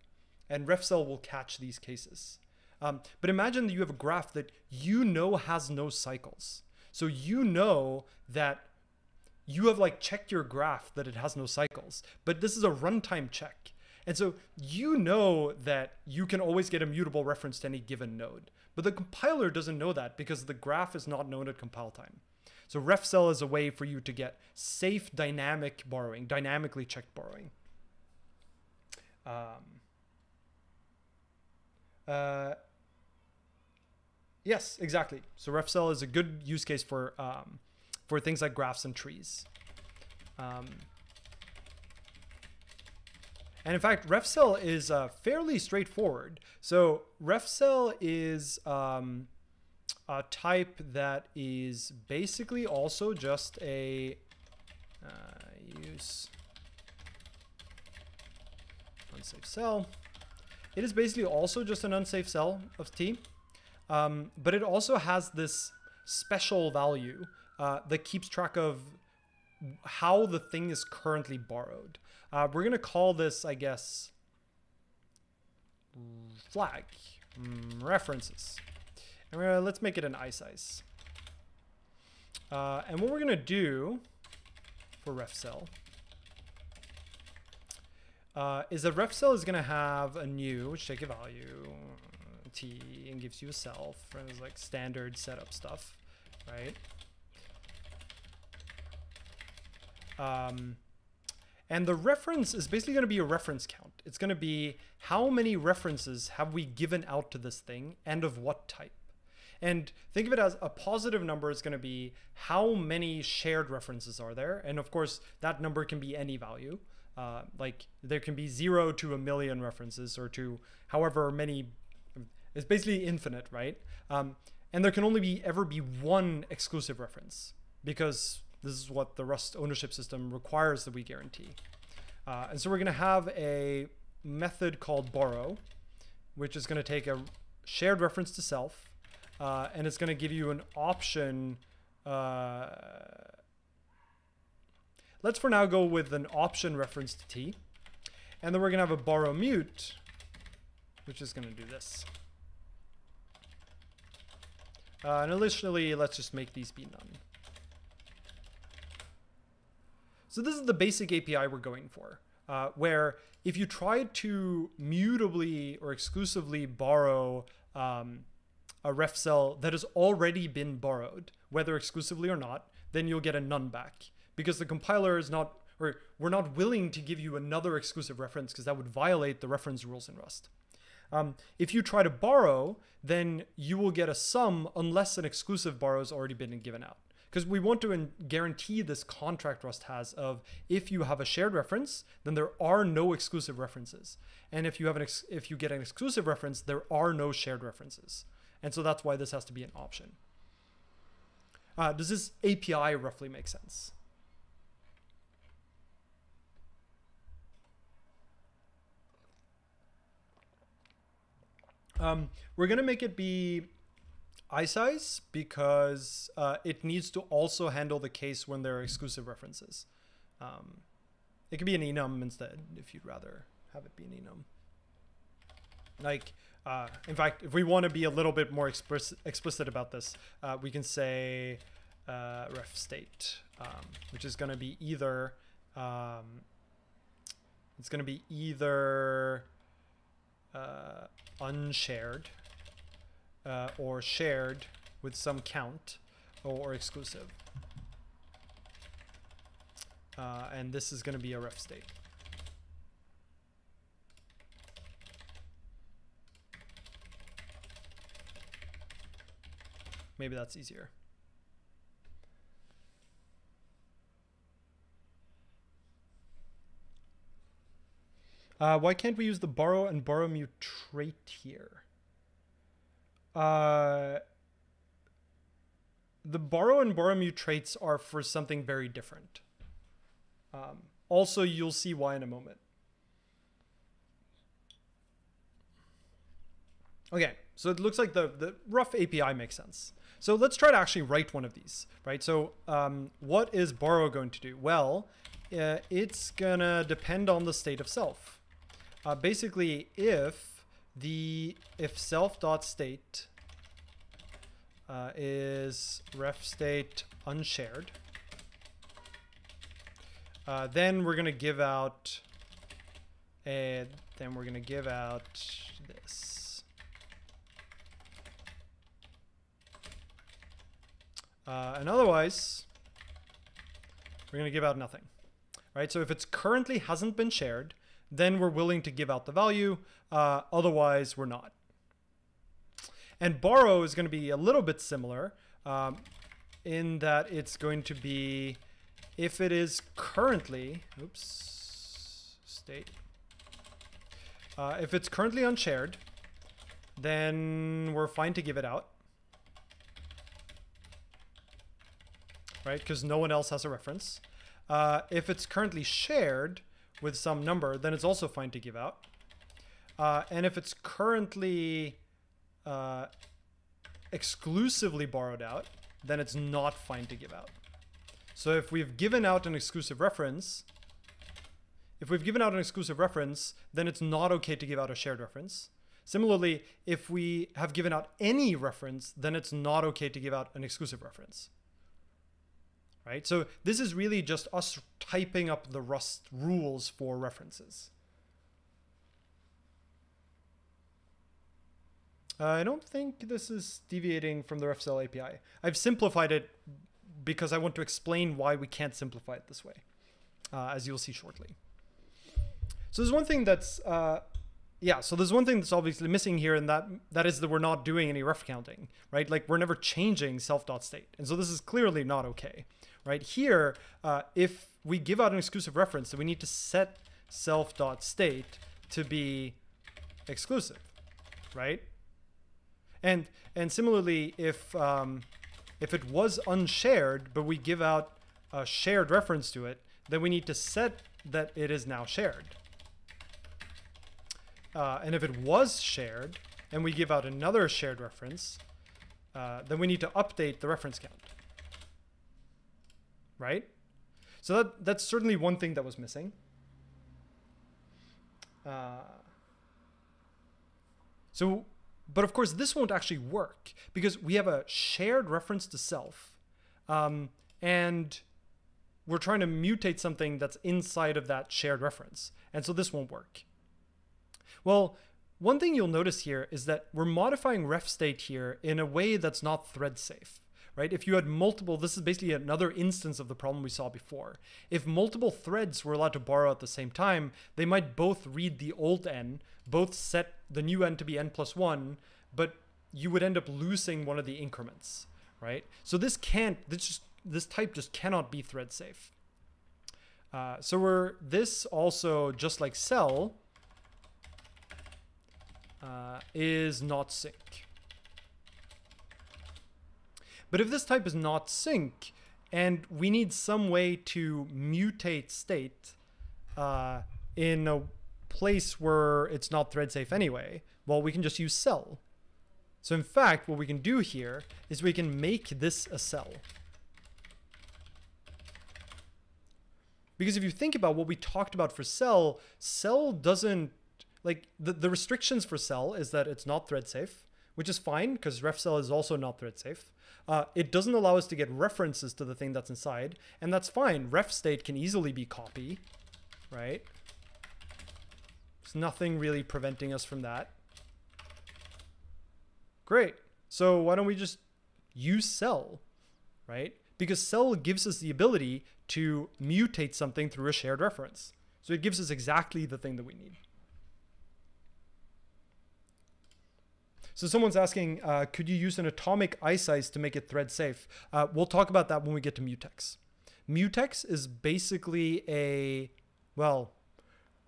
And refcell will catch these cases. Um, but imagine that you have a graph that you know has no cycles. So you know that you have like checked your graph that it has no cycles but this is a runtime check and so you know that you can always get a mutable reference to any given node but the compiler doesn't know that because the graph is not known at compile time. So refcell is a way for you to get safe dynamic borrowing, dynamically checked borrowing. Um, uh, yes, exactly. So refcell is a good use case for um, for things like graphs and trees. Um, and in fact, refcell is uh, fairly straightforward. So refcell is um, a type that is basically also just a uh, use unsafe cell. It is basically also just an unsafe cell of T, um, but it also has this special value uh, that keeps track of how the thing is currently borrowed. Uh, we're going to call this, I guess, flag mm, references. And gonna, let's make it an isize. Uh, and what we're going to do for ref cell uh, is that ref cell is going to have a new, which take a value, t, and gives you a self, and it's like standard setup stuff, right? Um, And the reference is basically going to be a reference count. It's going to be how many references have we given out to this thing and of what type. And think of it as a positive number is going to be how many shared references are there. And of course, that number can be any value. Uh, like there can be zero to a million references or to however many. It's basically infinite, right? Um, and there can only be ever be one exclusive reference because this is what the Rust ownership system requires that we guarantee. Uh, and so we're going to have a method called borrow, which is going to take a shared reference to self uh, and it's going to give you an option. Uh, let's for now go with an option reference to t. And then we're going to have a borrow mute, which is going to do this. Uh, and initially, let's just make these be none. So this is the basic API we're going for, uh, where if you try to mutably or exclusively borrow um, a ref cell that has already been borrowed, whether exclusively or not, then you'll get a none back because the compiler is not, or we're not willing to give you another exclusive reference because that would violate the reference rules in Rust. Um, if you try to borrow, then you will get a some unless an exclusive borrow has already been given out. Because we want to guarantee this contract Rust has of if you have a shared reference, then there are no exclusive references. And if you have an if you get an exclusive reference, there are no shared references. And so that's why this has to be an option. Uh, does this API roughly make sense? Um, we're going to make it be isize because uh, it needs to also handle the case when there are exclusive references. Um, it could be an enum instead if you'd rather have it be an enum. Like uh, in fact, if we want to be a little bit more explicit, explicit about this, uh, we can say uh, ref state, um, which is going to be either um, it's going to be either uh, unshared uh, or shared with some count or exclusive. Uh, and this is going to be a ref state. Maybe that's easier. Uh, why can't we use the borrow and borrow mute trait here? Uh, the borrow and borrow mute traits are for something very different. Um, also, you'll see why in a moment. Okay, so it looks like the, the rough API makes sense. So let's try to actually write one of these, right? So um, what is borrow going to do? Well, uh, it's gonna depend on the state of self. Uh, basically, if the if self dot state uh, is ref state unshared, uh, then we're gonna give out a then we're gonna give out this. Uh, and otherwise, we're going to give out nothing, right? So if it's currently hasn't been shared, then we're willing to give out the value. Uh, otherwise, we're not. And borrow is going to be a little bit similar um, in that it's going to be if it is currently, oops, state. Uh, if it's currently unshared, then we're fine to give it out. right? Because no one else has a reference. Uh, if it's currently shared with some number, then it's also fine to give out. Uh, and if it's currently uh, exclusively borrowed out, then it's not fine to give out. So if we've given out an exclusive reference, if we've given out an exclusive reference, then it's not okay to give out a shared reference. Similarly, if we have given out any reference, then it's not okay to give out an exclusive reference right? So this is really just us typing up the Rust rules for references. Uh, I don't think this is deviating from the RefCell API. I've simplified it because I want to explain why we can't simplify it this way. uh, as you'll see shortly. So there's one thing that's, uh, yeah, so there's one thing that's obviously missing here, and that that is that we're not doing any ref counting, right? Like we're never changing self.state. And so this is clearly not okay, right? Here, uh, if we give out an exclusive reference, then we need to set self.state to be exclusive, right? And and similarly, if um, if it was unshared, but we give out a shared reference to it, then we need to set that it is now shared. Uh, and if it was shared, and we give out another shared reference, uh, then we need to update the reference count. Right? So that, that's certainly one thing that was missing. Uh, so, but of course, this won't actually work because we have a shared reference to self, um, and we're trying to mutate something that's inside of that shared reference. And so this won't work. Well, one thing you'll notice here is that we're modifying ref state here in a way that's not thread safe, right? If you had multiple, this is basically another instance of the problem we saw before. If multiple threads were allowed to borrow at the same time, they might both read the old n, both set the new n to be n plus one, but you would end up losing one of the increments, right? So this can't, this just, this type just cannot be thread safe. Uh, so we're, this also, just like cell, uh, is not sync. But if this type is not sync, and we need some way to mutate state uh, in a place where it's not thread safe anyway, well, we can just use cell. So in fact, what we can do here is we can make this a cell. Because if you think about what we talked about for cell, cell doesn't like the, the restrictions for cell is that it's not thread safe, which is fine because ref cell is also not thread safe. Uh, it doesn't allow us to get references to the thing that's inside, and that's fine. Ref state can easily be copy, right? There's nothing really preventing us from that. Great. So why don't we just use cell, right? Because cell gives us the ability to mutate something through a shared reference. So it gives us exactly the thing that we need. So someone's asking, uh, could you use an atomic isize to make it thread safe? Uh, we'll talk about that when we get to mutex. Mutex is basically a, well,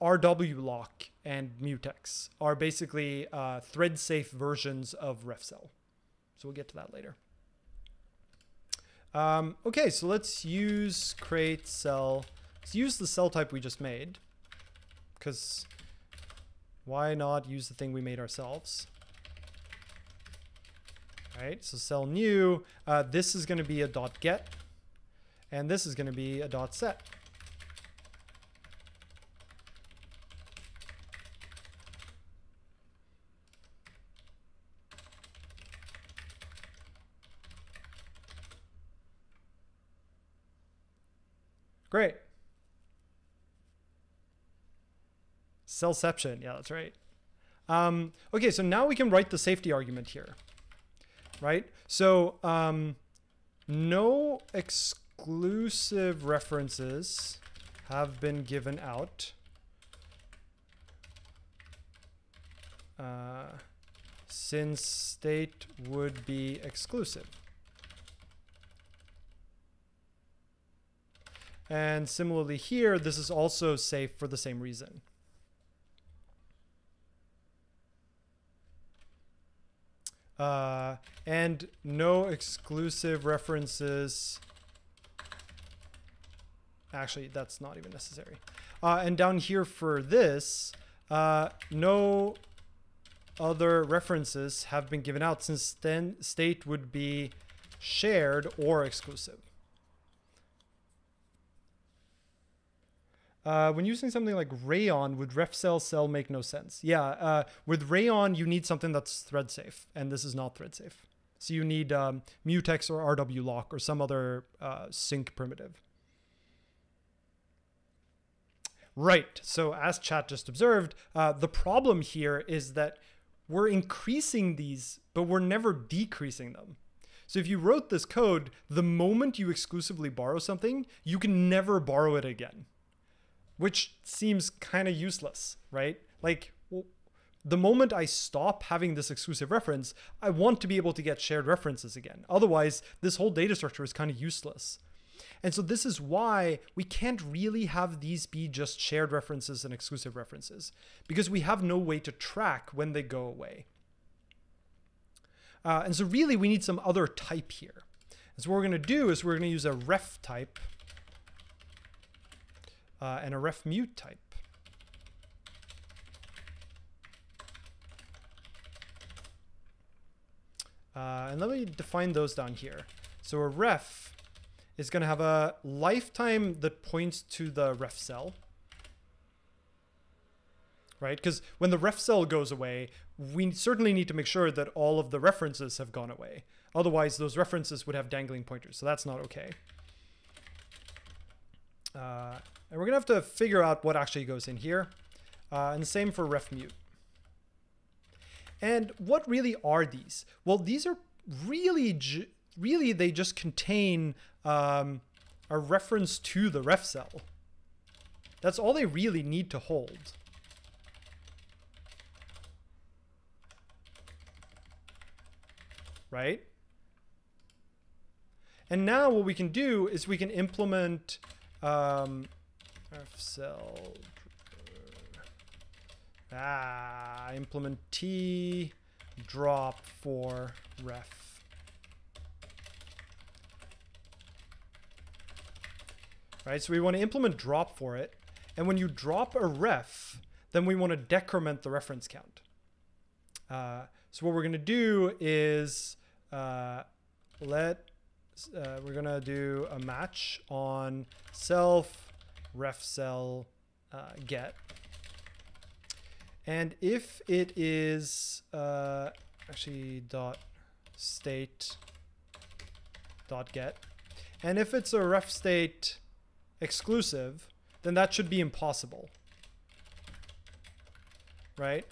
RW lock and mutex are basically uh, thread safe versions of refcell. So we'll get to that later. Um, okay, so let's use crate cell. Let's use the cell type we just made because why not use the thing we made ourselves? Right? So cell new, uh, this is going to be a dot get, and this is going to be a dot set. Great. Cellception, yeah, that's right. Um, okay, so now we can write the safety argument here right? So um, no exclusive references have been given out. Uh, since state would be exclusive. And similarly here, this is also safe for the same reason. Uh, and no exclusive references. Actually, that's not even necessary. Uh, and down here for this, uh, no other references have been given out since then state would be shared or exclusive. Uh, when using something like rayon, would ref cell cell make no sense? Yeah, uh, with rayon, you need something that's thread safe, and this is not thread safe. So you need um, mutex or RW lock or some other uh, sync primitive. Right, so as chat just observed, uh, the problem here is that we're increasing these, but we're never decreasing them. So if you wrote this code, the moment you exclusively borrow something, you can never borrow it again which seems kind of useless, right? Like the moment I stop having this exclusive reference, I want to be able to get shared references again. Otherwise, this whole data structure is kind of useless. And so this is why we can't really have these be just shared references and exclusive references because we have no way to track when they go away. Uh, and so really we need some other type here. And so what we're going to do is we're going to use a ref type uh, and a ref mute type. Uh, and let me define those down here. So a ref is going to have a lifetime that points to the ref cell. Right? Because when the ref cell goes away, we certainly need to make sure that all of the references have gone away. Otherwise, those references would have dangling pointers. So that's not okay. Uh, and we're going to have to figure out what actually goes in here. Uh, and the same for ref mute. And what really are these? Well, these are really, really they just contain um, a reference to the ref cell. That's all they really need to hold. Right? And now what we can do is we can implement um, ref cell Ah, implement T drop for ref. Right, so we want to implement drop for it. And when you drop a ref, then we want to decrement the reference count. Uh, so what we're going to do is uh, let, uh, we're going to do a match on self ref cell uh, get. And if it is uh, actually dot state dot get, and if it's a ref state exclusive, then that should be impossible, right?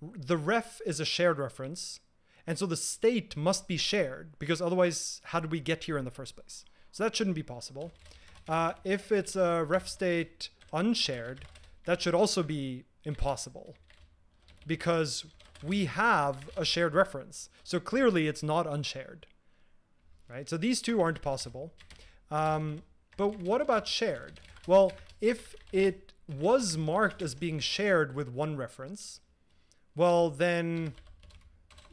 The ref is a shared reference, and so the state must be shared because otherwise, how did we get here in the first place? So that shouldn't be possible. Uh, if it's a ref state unshared, that should also be impossible because we have a shared reference. So clearly it's not unshared, right? So these two aren't possible. Um, but what about shared? Well, if it was marked as being shared with one reference, well, then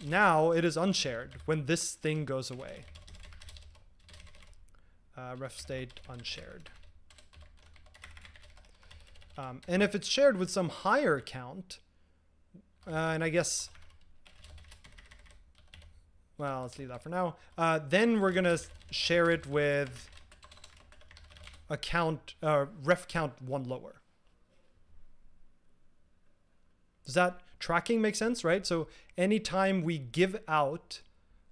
now it is unshared when this thing goes away. Uh, ref state unshared. Um, and if it's shared with some higher count, uh, and I guess, well, let's leave that for now. Uh, then we're going to share it with a count, uh, ref count one lower. Does that tracking make sense, right? So anytime we give out,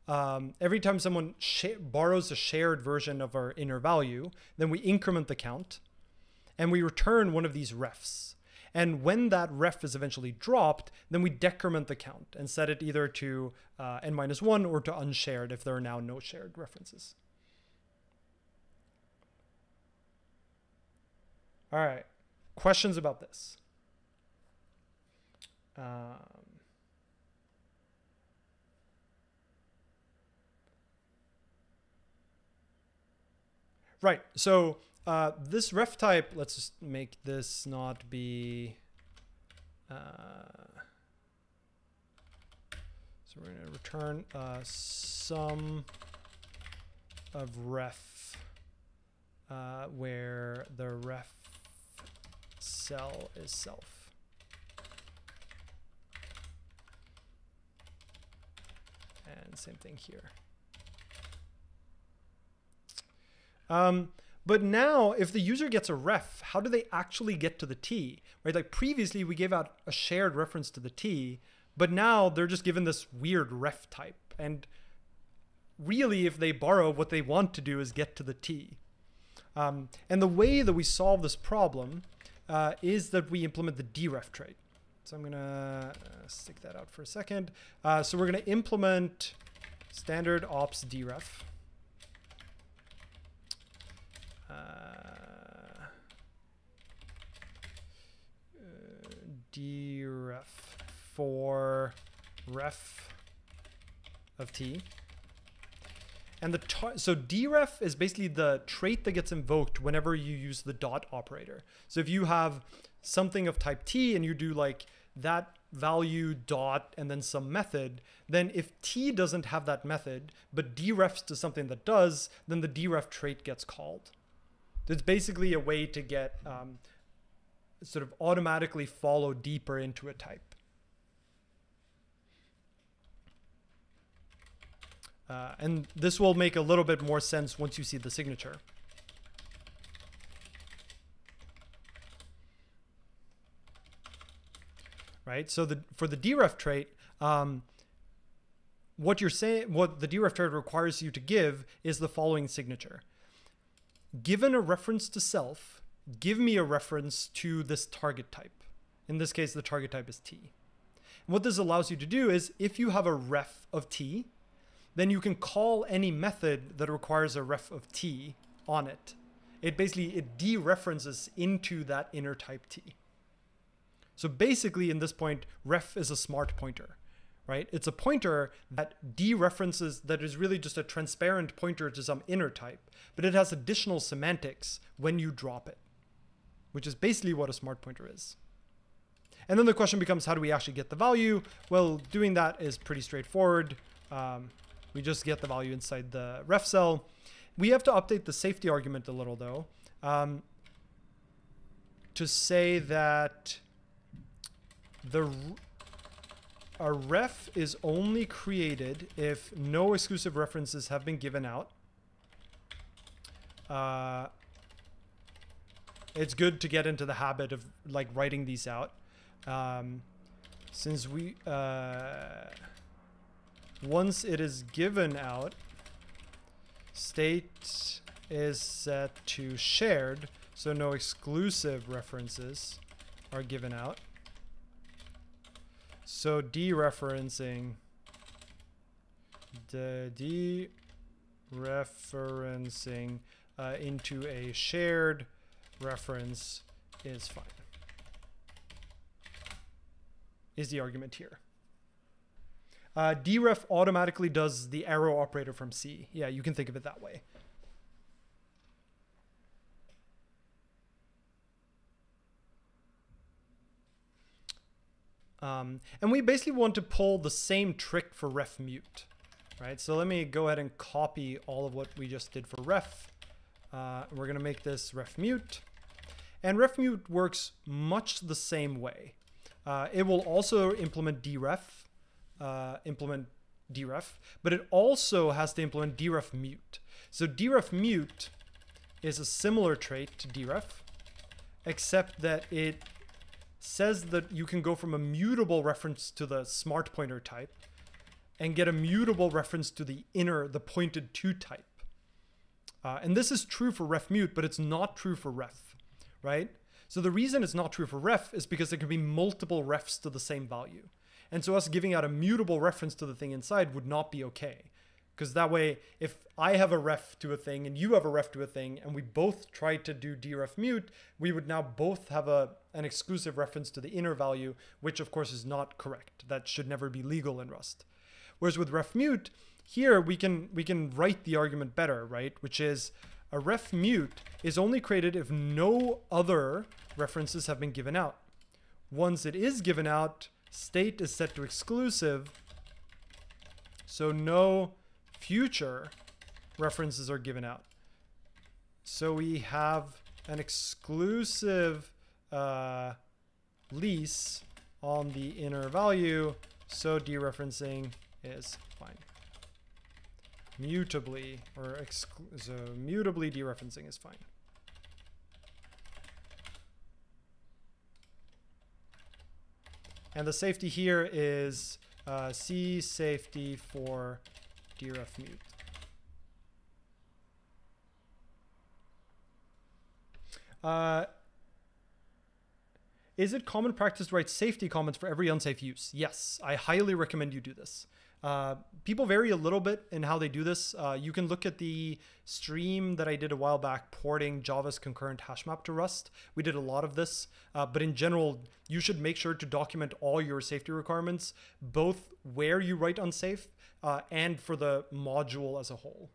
um, every time someone borrows a shared version of our inner value, then we increment the count and we return one of these refs. And when that ref is eventually dropped, then we decrement the count and set it either to uh, n minus one or to unshared if there are now no shared references. All right, questions about this? Um, right, so uh, this ref type, let's just make this not be. Uh, so we're going to return uh, some of ref uh, where the ref cell is self. And same thing here. Um, but now, if the user gets a ref, how do they actually get to the T? Right? Like previously, we gave out a shared reference to the T, but now they're just given this weird ref type. And really, if they borrow, what they want to do is get to the T. Um, and the way that we solve this problem uh, is that we implement the deref trait. So I'm going to uh, stick that out for a second. Uh, so we're going to implement standard ops deref. Uh, uh, deref for ref of t. And the so deref is basically the trait that gets invoked whenever you use the dot operator. So if you have something of type t and you do like that value dot and then some method, then if t doesn't have that method, but derefs to something that does, then the deref trait gets called. It's basically a way to get um, sort of automatically follow deeper into a type. Uh, and this will make a little bit more sense once you see the signature. Right, so the for the deref trait, um, what you're saying, what the deref trait requires you to give is the following signature. Given a reference to self, give me a reference to this target type. In this case, the target type is t. And what this allows you to do is if you have a ref of t, then you can call any method that requires a ref of t on it. It basically, it dereferences into that inner type t. So basically in this point, ref is a smart pointer, right? It's a pointer that dereferences, that is really just a transparent pointer to some inner type, but it has additional semantics when you drop it, which is basically what a smart pointer is. And then the question becomes, how do we actually get the value? Well, doing that is pretty straightforward. Um, we just get the value inside the ref cell. We have to update the safety argument a little though. Um, to say that the a ref is only created if no exclusive references have been given out. Uh, it's good to get into the habit of like writing these out. Um, since we, uh, once it is given out, state is set to shared, so no exclusive references are given out. So dereferencing the dereferencing uh, into a shared reference is fine. Is the argument here. Uh, deref automatically does the arrow operator from C. Yeah, you can think of it that way. Um, and we basically want to pull the same trick for ref mute, right? So let me go ahead and copy all of what we just did for ref. Uh, we're going to make this ref mute. And ref mute works much the same way. Uh, it will also implement deref, uh, implement deref, but it also has to implement deref mute. So deref mute is a similar trait to deref, except that it says that you can go from a mutable reference to the smart pointer type and get a mutable reference to the inner, the pointed to type. Uh, and this is true for ref mute, but it's not true for ref, right? So the reason it's not true for ref is because there can be multiple refs to the same value. And so us giving out a mutable reference to the thing inside would not be okay. Because that way, if I have a ref to a thing and you have a ref to a thing, and we both try to do deref mute, we would now both have a an exclusive reference to the inner value, which of course is not correct. That should never be legal in Rust. Whereas with ref mute, here we can we can write the argument better, right? Which is a ref mute is only created if no other references have been given out. Once it is given out, state is set to exclusive, so no future references are given out. So we have an exclusive uh, lease on the inner value, so dereferencing is fine. Mutably, or so mutably dereferencing is fine. And the safety here is uh, C safety for deref mute. Uh, is it common practice to write safety comments for every unsafe use? Yes, I highly recommend you do this. Uh, people vary a little bit in how they do this. Uh, you can look at the stream that I did a while back porting Java's concurrent hash map to Rust. We did a lot of this, uh, but in general, you should make sure to document all your safety requirements, both where you write unsafe uh, and for the module as a whole.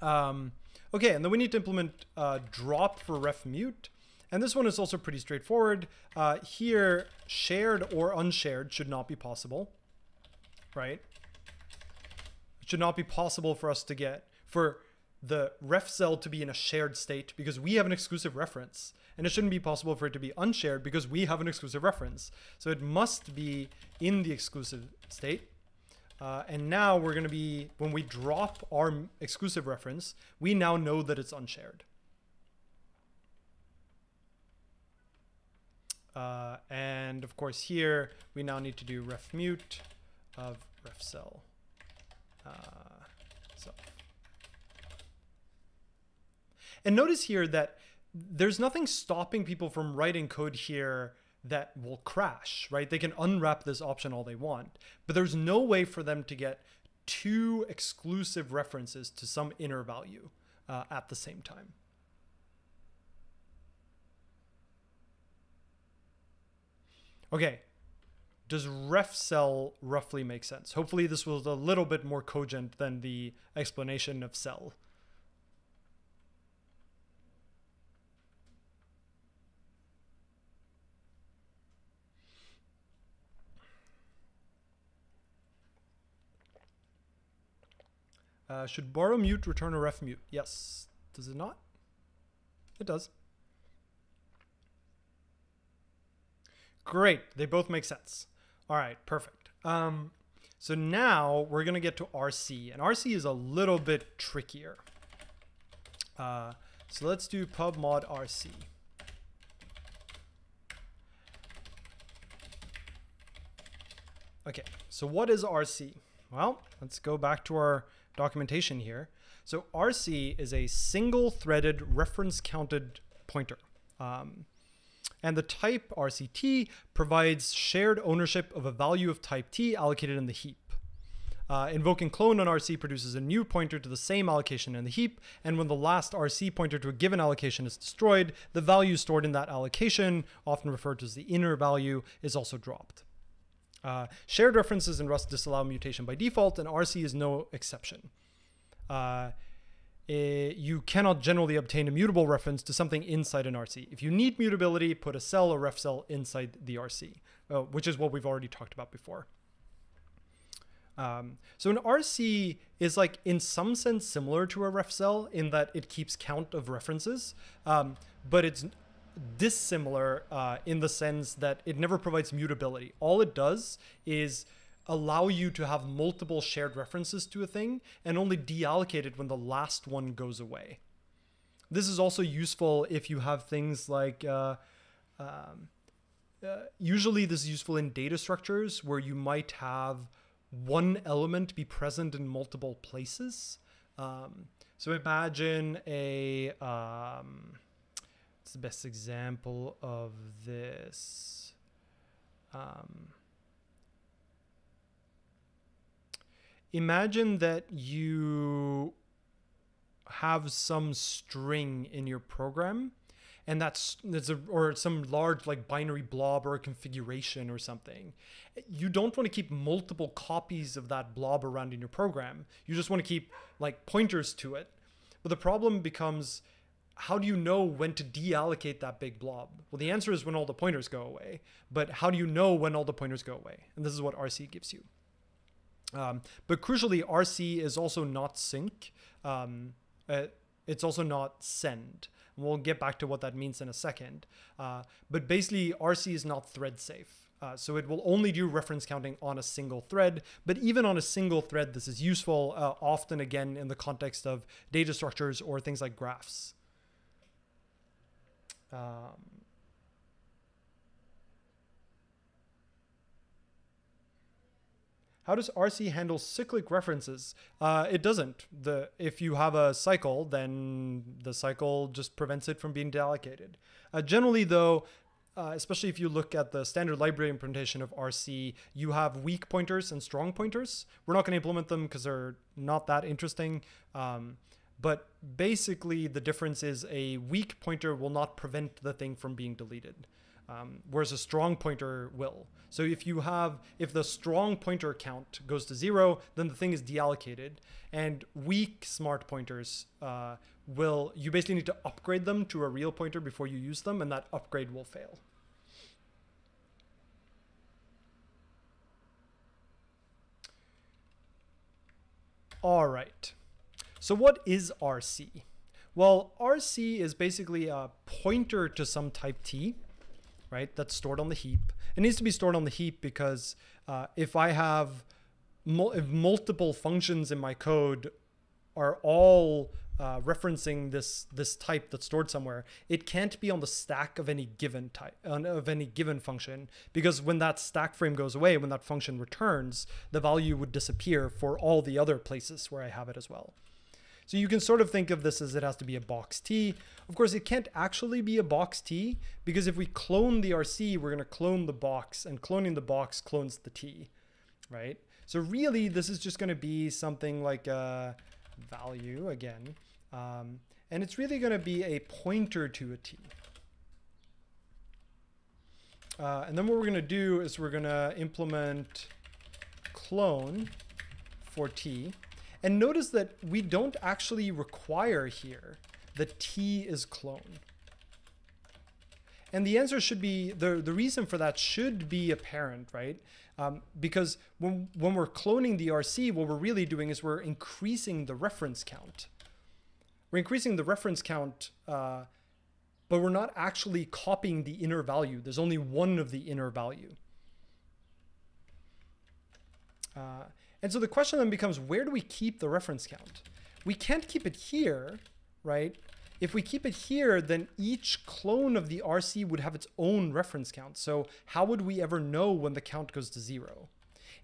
Um, okay, and then we need to implement uh, drop for ref mute. And this one is also pretty straightforward. Uh, here, shared or unshared should not be possible, right? It should not be possible for us to get, for the ref cell to be in a shared state because we have an exclusive reference. And it shouldn't be possible for it to be unshared because we have an exclusive reference. So it must be in the exclusive state. Uh, and now we're going to be, when we drop our exclusive reference, we now know that it's unshared. Uh, and of course here, we now need to do ref mute of ref cell. Uh. And notice here that there's nothing stopping people from writing code here that will crash, right? They can unwrap this option all they want, but there's no way for them to get two exclusive references to some inner value uh, at the same time. Okay, does ref cell roughly make sense? Hopefully this was a little bit more cogent than the explanation of cell. Uh, should borrow mute return a ref mute? Yes. Does it not? It does. Great. They both make sense. All right, perfect. Um, so now we're going to get to RC, and RC is a little bit trickier. Uh, so let's do pub mod RC. Okay, so what is RC? Well, let's go back to our documentation here. So RC is a single threaded reference counted pointer. Um, and the type RCT provides shared ownership of a value of type T allocated in the heap. Uh, invoking clone on RC produces a new pointer to the same allocation in the heap, and when the last RC pointer to a given allocation is destroyed, the value stored in that allocation, often referred to as the inner value, is also dropped. Uh, shared references in Rust disallow mutation by default, and RC is no exception. Uh, it, you cannot generally obtain a mutable reference to something inside an RC. If you need mutability, put a cell or ref cell inside the RC, uh, which is what we've already talked about before. Um, so an RC is like in some sense similar to a ref cell in that it keeps count of references, um, but it's dissimilar uh, in the sense that it never provides mutability. All it does is allow you to have multiple shared references to a thing and only deallocate it when the last one goes away. This is also useful if you have things like, uh, um, uh, usually this is useful in data structures where you might have one element be present in multiple places. Um, so imagine a, um, what's the best example of this? Um, imagine that you have some string in your program and that's that's a or some large like binary blob or a configuration or something you don't want to keep multiple copies of that blob around in your program you just want to keep like pointers to it but the problem becomes how do you know when to deallocate that big blob well the answer is when all the pointers go away but how do you know when all the pointers go away and this is what rc gives you um, but crucially, RC is also not sync. Um, uh, it's also not send. we'll get back to what that means in a second. Uh, but basically, RC is not thread safe. Uh, so it will only do reference counting on a single thread. But even on a single thread, this is useful, uh, often again in the context of data structures or things like graphs. Um, How does RC handle cyclic references? Uh, it doesn't. The if you have a cycle, then the cycle just prevents it from being deallocated. Uh, generally, though, uh, especially if you look at the standard library implementation of RC, you have weak pointers and strong pointers. We're not going to implement them because they're not that interesting. Um, but basically, the difference is a weak pointer will not prevent the thing from being deleted, um, whereas a strong pointer will. So if you have, if the strong pointer count goes to zero, then the thing is deallocated. And weak smart pointers uh, will, you basically need to upgrade them to a real pointer before you use them, and that upgrade will fail. All right. So what is RC? Well, RC is basically a pointer to some type T, right? That's stored on the heap. It needs to be stored on the heap because uh, if I have mul if multiple functions in my code are all uh, referencing this this type that's stored somewhere, it can't be on the stack of any given type of any given function because when that stack frame goes away, when that function returns, the value would disappear for all the other places where I have it as well. So you can sort of think of this as it has to be a box T. Of course, it can't actually be a box T because if we clone the RC, we're going to clone the box and cloning the box clones the T, right? So really, this is just going to be something like a value again. Um, and it's really going to be a pointer to a T. Uh, and then what we're going to do is we're going to implement clone for T. And notice that we don't actually require here that t is clone. And the answer should be, the, the reason for that should be apparent, right? Um, because when, when we're cloning the RC, what we're really doing is we're increasing the reference count. We're increasing the reference count, uh, but we're not actually copying the inner value. There's only one of the inner value. Uh, and so the question then becomes, where do we keep the reference count? We can't keep it here, right? If we keep it here, then each clone of the RC would have its own reference count. So how would we ever know when the count goes to zero?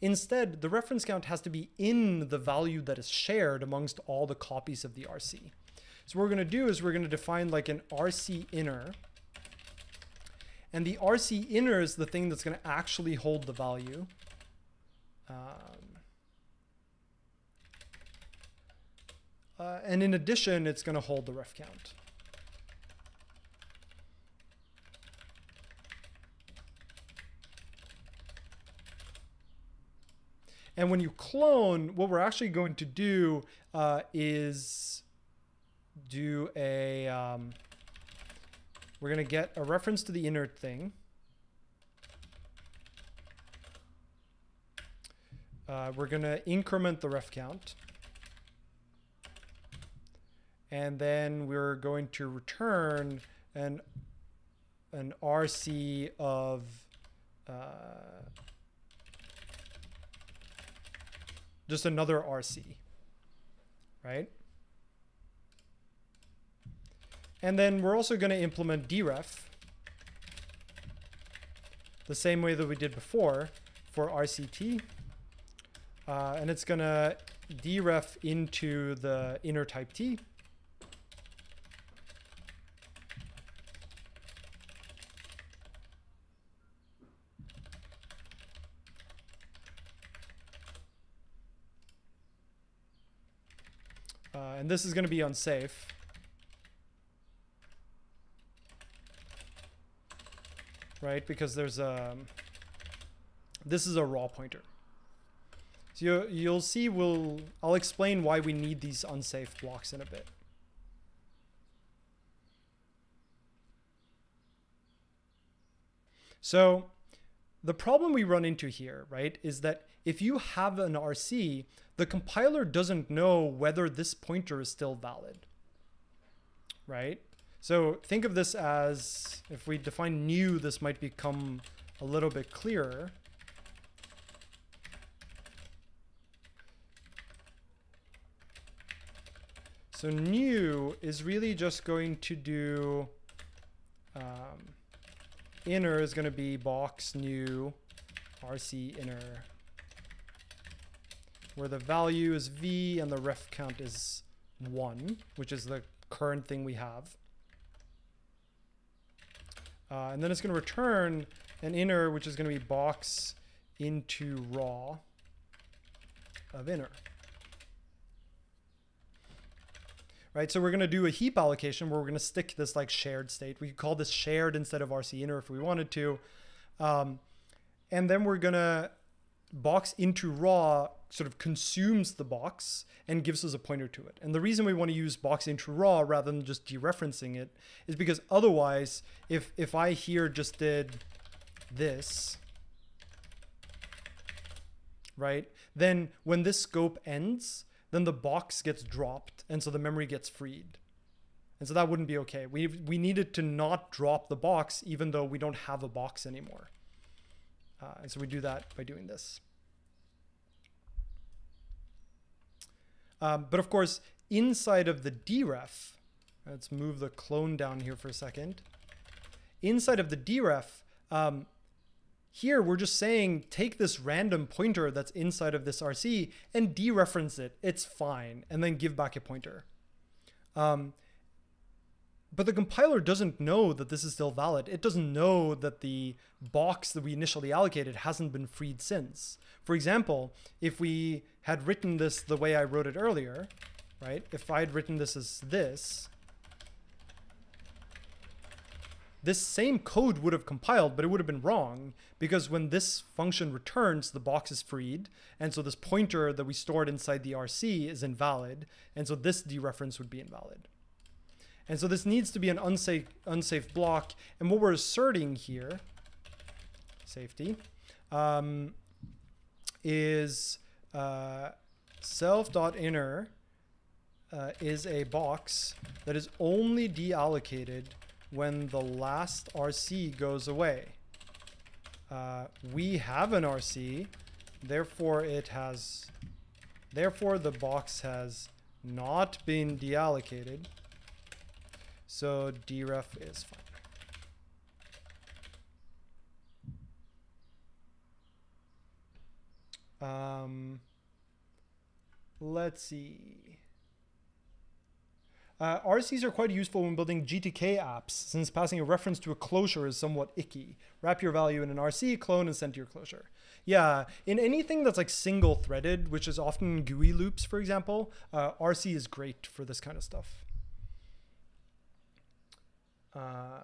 Instead, the reference count has to be in the value that is shared amongst all the copies of the RC. So what we're going to do is we're going to define like an RC inner. And the RC inner is the thing that's going to actually hold the value. Um, Uh, and in addition, it's going to hold the ref count. And when you clone, what we're actually going to do uh, is do a, um, we're going to get a reference to the inner thing. Uh, we're going to increment the ref count and then we're going to return an an RC of uh, just another RC, right? And then we're also going to implement deref the same way that we did before for RCT. Uh, and it's going to deref into the inner type T. and this is going to be unsafe. Right, because there's a, um, this is a raw pointer. So you, you'll see, we'll, I'll explain why we need these unsafe blocks in a bit. So the problem we run into here, right, is that if you have an RC, the compiler doesn't know whether this pointer is still valid, right? So think of this as, if we define new, this might become a little bit clearer. So new is really just going to do, um, inner is going to be box new RC inner where the value is v and the ref count is 1, which is the current thing we have. Uh, and then it's going to return an inner, which is going to be box into raw of inner. Right, so we're going to do a heap allocation where we're going to stick this like shared state. We could call this shared instead of RC inner if we wanted to. Um, and then we're going to box into raw sort of consumes the box and gives us a pointer to it. And the reason we want to use box into raw rather than just dereferencing it is because otherwise, if if I here just did this, right, then when this scope ends, then the box gets dropped and so the memory gets freed. And so that wouldn't be okay. We we needed to not drop the box even though we don't have a box anymore. Uh, and so we do that by doing this. Um, but of course, inside of the deref, let's move the clone down here for a second. Inside of the deref, um, here we're just saying take this random pointer that's inside of this RC and dereference it. It's fine, and then give back a pointer. Um, but the compiler doesn't know that this is still valid. It doesn't know that the box that we initially allocated hasn't been freed since. For example, if we had written this the way I wrote it earlier, right? If I had written this as this, this same code would have compiled, but it would have been wrong because when this function returns, the box is freed. And so this pointer that we stored inside the RC is invalid. And so this dereference would be invalid. And so this needs to be an unsafe, unsafe block. And what we're asserting here, safety, um, is uh, self.inner uh, is a box that is only deallocated when the last RC goes away. Uh, we have an RC, therefore it has, therefore the box has not been deallocated. So deref is fine. Um, let's see. Uh, RCs are quite useful when building GTK apps, since passing a reference to a closure is somewhat icky. Wrap your value in an RC, clone, and send to your closure. Yeah, in anything that's like single threaded, which is often GUI loops, for example, uh, RC is great for this kind of stuff. Uh,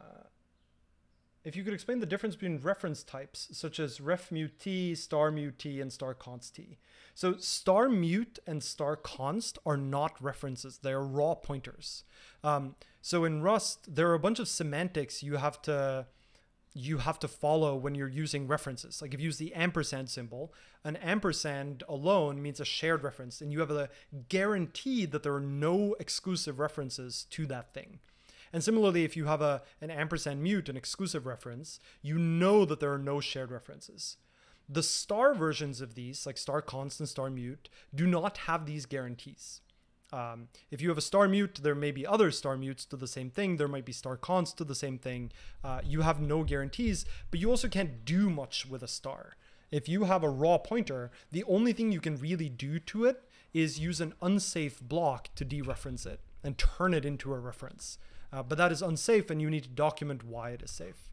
if you could explain the difference between reference types, such as ref mut t, star mut t, and star const t. So star mut and star const are not references; they are raw pointers. Um, so in Rust, there are a bunch of semantics you have to you have to follow when you're using references. Like if you use the ampersand symbol, an ampersand alone means a shared reference, and you have a guarantee that there are no exclusive references to that thing. And similarly, if you have a, an ampersand mute, an exclusive reference, you know that there are no shared references. The star versions of these, like star const and star mute, do not have these guarantees. Um, if you have a star mute, there may be other star mutes to the same thing. There might be star const to the same thing. Uh, you have no guarantees, but you also can't do much with a star. If you have a raw pointer, the only thing you can really do to it is use an unsafe block to dereference it and turn it into a reference. Uh, but that is unsafe and you need to document why it is safe.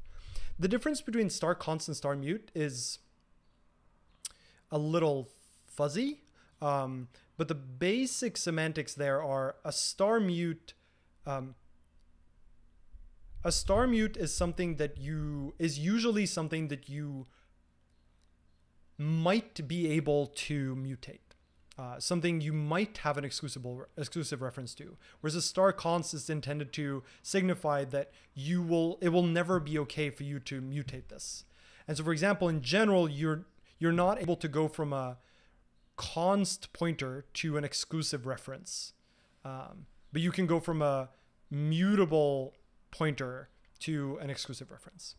The difference between star const and star mute is a little fuzzy, um, but the basic semantics there are a star mute. Um, a star mute is something that you is usually something that you might be able to mutate uh, something you might have an exclusive exclusive reference to. Whereas a star const is intended to signify that you will it will never be okay for you to mutate this. And so, for example, in general, you're you're not able to go from a const pointer to an exclusive reference, um, but you can go from a mutable pointer to an exclusive reference.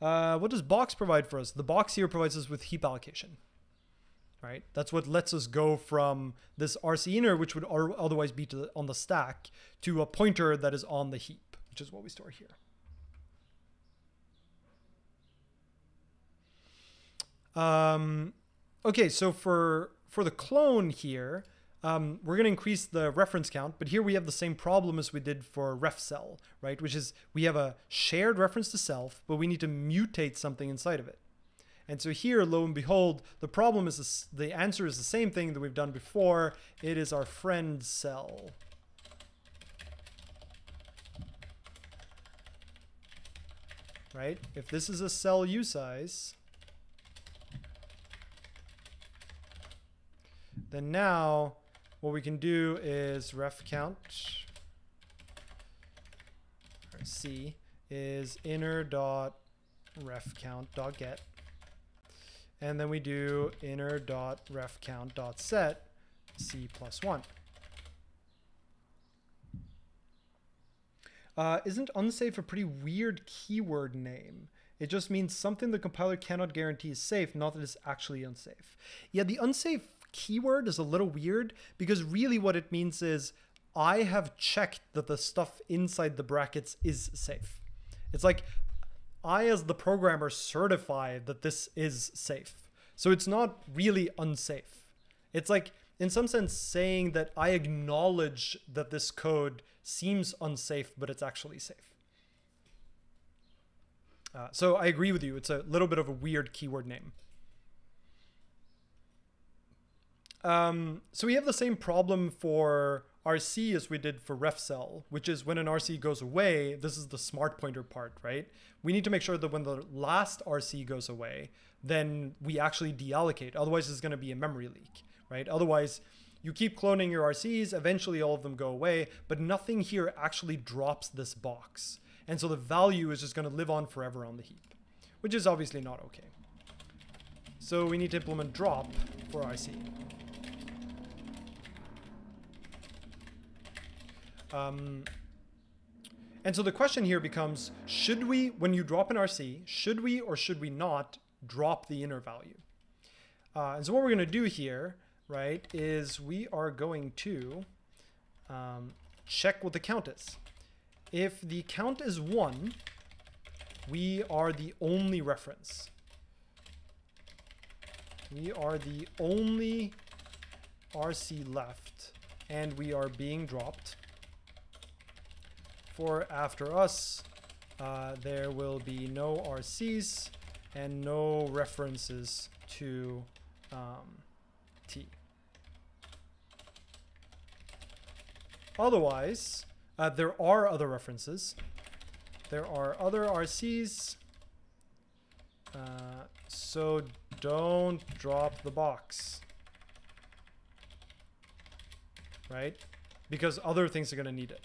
Uh, what does box provide for us? The box here provides us with heap allocation right? That's what lets us go from this RC inner, which would otherwise be the, on the stack, to a pointer that is on the heap, which is what we store here. Um, okay, so for for the clone here, um, we're going to increase the reference count, but here we have the same problem as we did for ref cell, right? Which is we have a shared reference to self, but we need to mutate something inside of it. And so here, lo and behold, the problem is this, the answer is the same thing that we've done before. It is our friend cell. Right? If this is a cell usize, then now what we can do is ref count C is inner dot ref count dot get and then we do inner dot ref count dot set c plus one. Uh, isn't unsafe a pretty weird keyword name? It just means something the compiler cannot guarantee is safe, not that it's actually unsafe. Yeah, the unsafe keyword is a little weird because really what it means is I have checked that the stuff inside the brackets is safe. It's like I, as the programmer, certify that this is safe. So it's not really unsafe. It's like, in some sense, saying that I acknowledge that this code seems unsafe, but it's actually safe. Uh, so I agree with you. It's a little bit of a weird keyword name. Um, so we have the same problem for RC as we did for ref cell, which is when an RC goes away, this is the smart pointer part, right? We need to make sure that when the last RC goes away, then we actually deallocate. Otherwise, it's going to be a memory leak, right? Otherwise, you keep cloning your RCs, eventually all of them go away, but nothing here actually drops this box. And so the value is just going to live on forever on the heap, which is obviously not okay. So we need to implement drop for RC. Um, and so the question here becomes, should we, when you drop an RC, should we or should we not drop the inner value? Uh, and so what we're going to do here, right, is we are going to um, check what the count is. If the count is 1, we are the only reference. We are the only RC left, and we are being dropped for after us, uh, there will be no RCs and no references to um, T. Otherwise, uh, there are other references. There are other RCs. Uh, so don't drop the box. Right? Because other things are going to need it.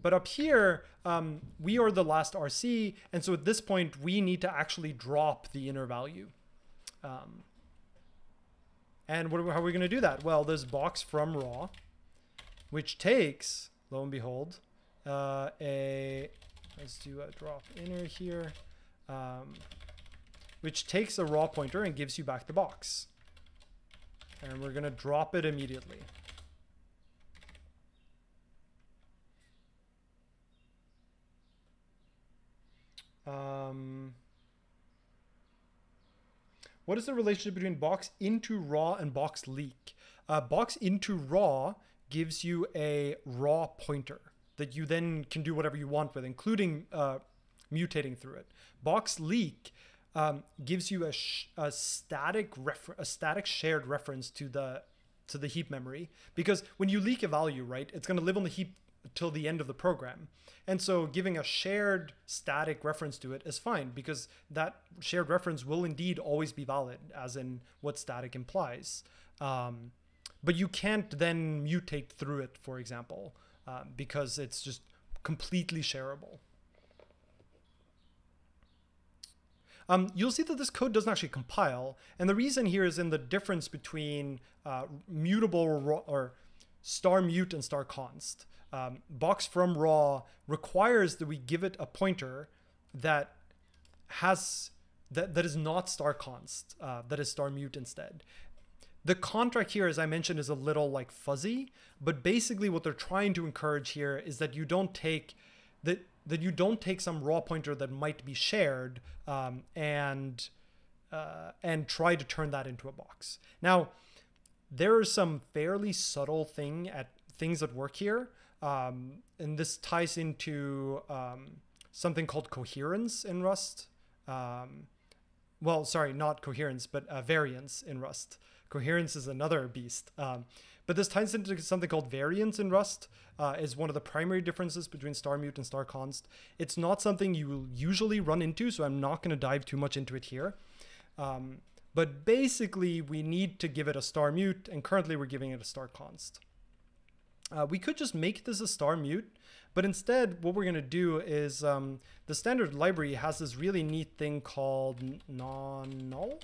But up here, um, we are the last RC, and so at this point, we need to actually drop the inner value. Um, and what, how are we going to do that? Well, this box from raw, which takes, lo and behold, uh, a, let's do a drop inner here, um, which takes a raw pointer and gives you back the box. And we're going to drop it immediately. Um, what is the relationship between box into raw and box leak? Uh, box into raw gives you a raw pointer that you then can do whatever you want with, including uh, mutating through it. Box leak um, gives you a, a static a static shared reference to the to the heap memory because when you leak a value, right, it's going to live on the heap till the end of the program. And so giving a shared static reference to it is fine because that shared reference will indeed always be valid, as in what static implies. Um, but you can't then mutate through it, for example, uh, because it's just completely shareable. Um, you'll see that this code doesn't actually compile. And the reason here is in the difference between uh, mutable or, or star mute and star const um, box from raw requires that we give it a pointer that has that, that is not star const uh, that is star mute instead the contract here as i mentioned is a little like fuzzy but basically what they're trying to encourage here is that you don't take that that you don't take some raw pointer that might be shared um, and uh, and try to turn that into a box. Now, there are some fairly subtle thing at things that work here, um, and this ties into um, something called coherence in Rust. Um, well, sorry, not coherence, but uh, variance in Rust. Coherence is another beast. Um, but this ties into something called variance in Rust, uh, is one of the primary differences between star mute and star const. It's not something you will usually run into, so I'm not going to dive too much into it here. Um, but basically, we need to give it a star mute, and currently we're giving it a star const. Uh, we could just make this a star mute, but instead, what we're going to do is um, the standard library has this really neat thing called non-null.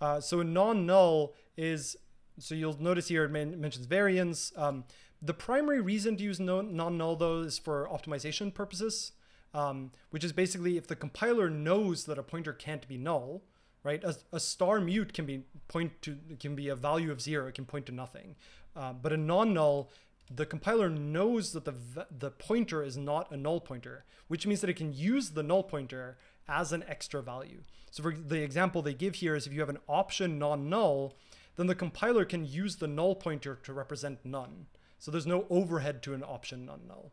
Uh, so non-null is, so you'll notice here it mentions variance. Um, the primary reason to use non-null though is for optimization purposes um, which is basically if the compiler knows that a pointer can't be null, right? A, a star mute can be point to can be a value of zero. It can point to nothing, uh, but a non-null, the compiler knows that the the pointer is not a null pointer, which means that it can use the null pointer as an extra value. So for the example they give here is if you have an option non-null, then the compiler can use the null pointer to represent none. So there's no overhead to an option non-null.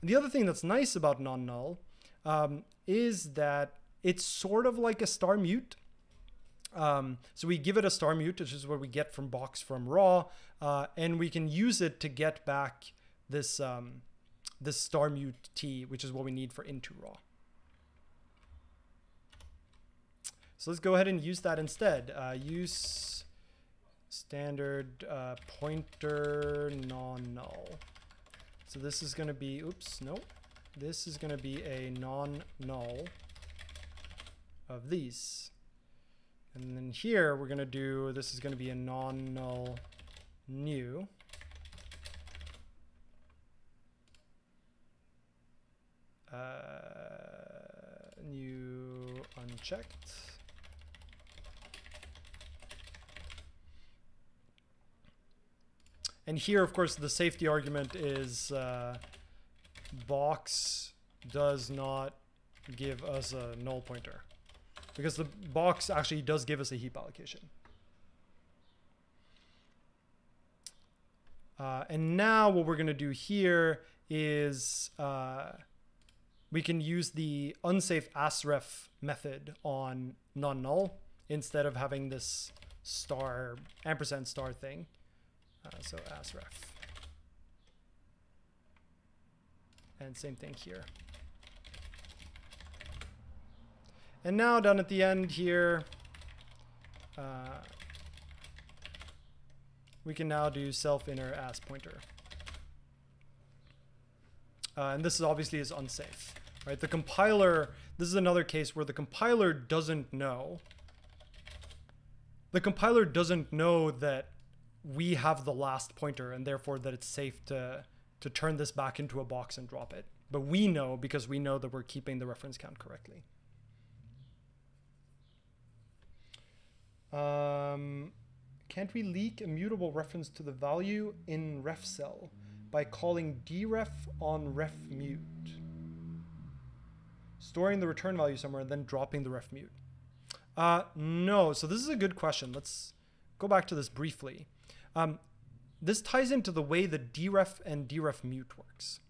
And the other thing that's nice about non-null um, is that it's sort of like a star mute. Um, so we give it a star mute, which is what we get from box from raw, uh, and we can use it to get back this um, this star mute t, which is what we need for into raw. So let's go ahead and use that instead. Uh, use standard uh, pointer non-null. So this is going to be, oops, no. This is going to be a non-null of these. And then here we're going to do, this is going to be a non-null new. Uh, new unchecked. And here, of course, the safety argument is uh, box does not give us a null pointer because the box actually does give us a heap allocation. Uh, and now what we're going to do here is uh, we can use the unsafe asref method on non-null instead of having this star ampersand star thing. Uh, so asref. And same thing here. And now down at the end here, uh, we can now do self inner as pointer. Uh, and this is obviously is unsafe, right? The compiler, this is another case where the compiler doesn't know. The compiler doesn't know that we have the last pointer and therefore that it's safe to to turn this back into a box and drop it. But we know because we know that we're keeping the reference count correctly. Um, can't we leak a mutable reference to the value in ref cell by calling deref on ref mute? Storing the return value somewhere and then dropping the ref mute. Uh, no, so this is a good question. Let's go back to this briefly. Um, this ties into the way the deref and deref mute works.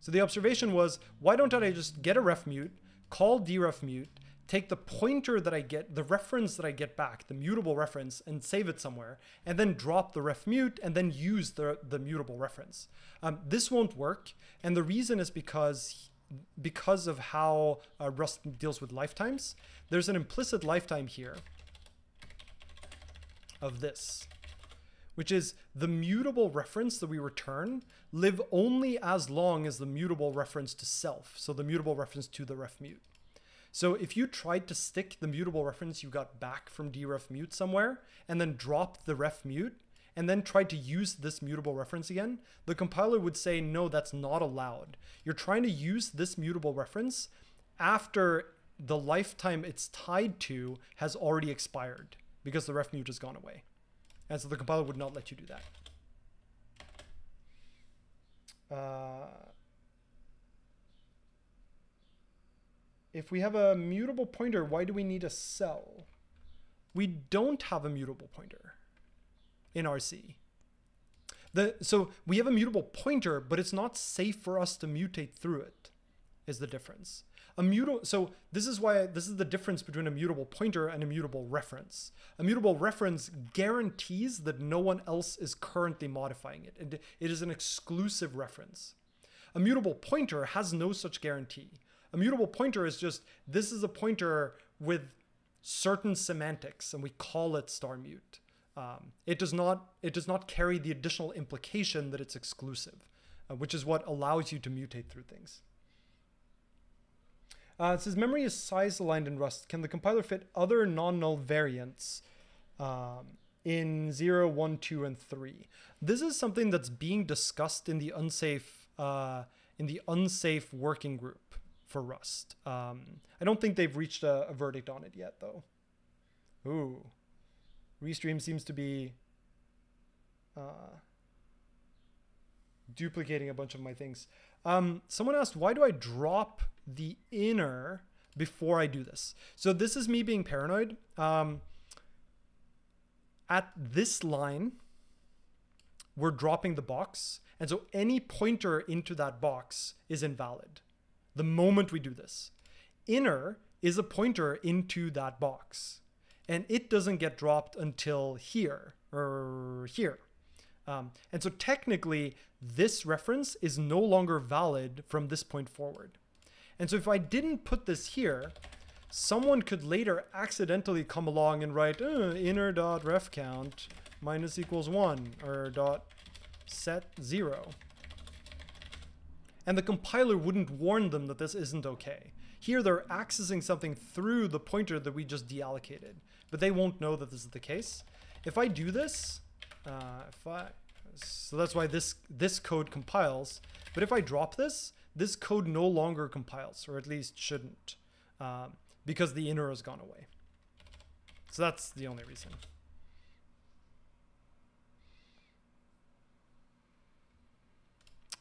So the observation was, why don't I just get a ref mute, call deref mute, take the pointer that I get, the reference that I get back, the mutable reference, and save it somewhere, and then drop the ref mute, and then use the, the mutable reference. Um, this won't work, and the reason is because because of how uh, Rust deals with lifetimes, there's an implicit lifetime here of this which is the mutable reference that we return live only as long as the mutable reference to self, so the mutable reference to the ref mute. So if you tried to stick the mutable reference you got back from deref mute somewhere and then drop the ref mute and then tried to use this mutable reference again, the compiler would say, no, that's not allowed. You're trying to use this mutable reference after the lifetime it's tied to has already expired because the ref mute has gone away. And so the compiler would not let you do that. Uh, if we have a mutable pointer, why do we need a cell? We don't have a mutable pointer in RC. The, so we have a mutable pointer, but it's not safe for us to mutate through it, is the difference. A mutable, so this is why this is the difference between a mutable pointer and a mutable reference. A mutable reference guarantees that no one else is currently modifying it. And it is an exclusive reference. A mutable pointer has no such guarantee. A mutable pointer is just this is a pointer with certain semantics, and we call it star mute. Um, it does not it does not carry the additional implication that it's exclusive, uh, which is what allows you to mutate through things. Uh, it says memory is size aligned in Rust. Can the compiler fit other non-null variants um, in 0, 1, 2, and 3? This is something that's being discussed in the unsafe uh, in the unsafe working group for Rust. Um, I don't think they've reached a, a verdict on it yet, though. Ooh. Restream seems to be uh, duplicating a bunch of my things. Um, someone asked, why do I drop the inner before I do this? So this is me being paranoid. Um, at this line, we're dropping the box. And so any pointer into that box is invalid the moment we do this. Inner is a pointer into that box and it doesn't get dropped until here or here. Um, and so technically, this reference is no longer valid from this point forward. And so if I didn't put this here, someone could later accidentally come along and write uh, inner dot ref count minus equals one or dot set zero. And the compiler wouldn't warn them that this isn't okay. Here they're accessing something through the pointer that we just deallocated but they won't know that this is the case. If I do this, uh, if I, so that's why this, this code compiles. But if I drop this, this code no longer compiles, or at least shouldn't, um, because the inner has gone away. So that's the only reason.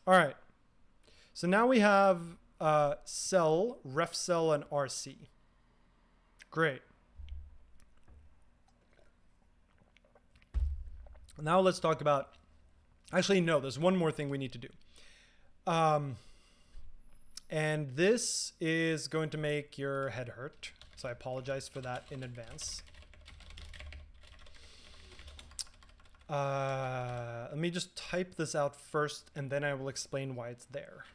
All right. So now we have uh, cell, ref cell, and RC. Great. Now let's talk about, actually, no, there's one more thing we need to do. Um, and this is going to make your head hurt. So I apologize for that in advance. Uh, let me just type this out first and then I will explain why it's there.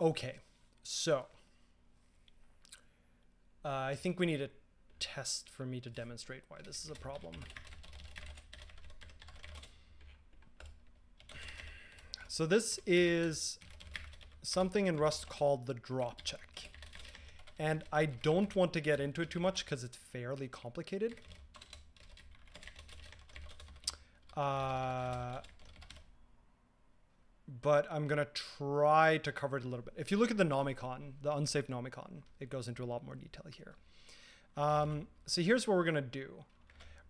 Okay, so uh, I think we need a test for me to demonstrate why this is a problem. So this is something in Rust called the drop check. And I don't want to get into it too much because it's fairly complicated. Uh, but I'm going to try to cover it a little bit. If you look at the Nomicon, the unsafe Nomicon, it goes into a lot more detail here. Um, so here's what we're going to do.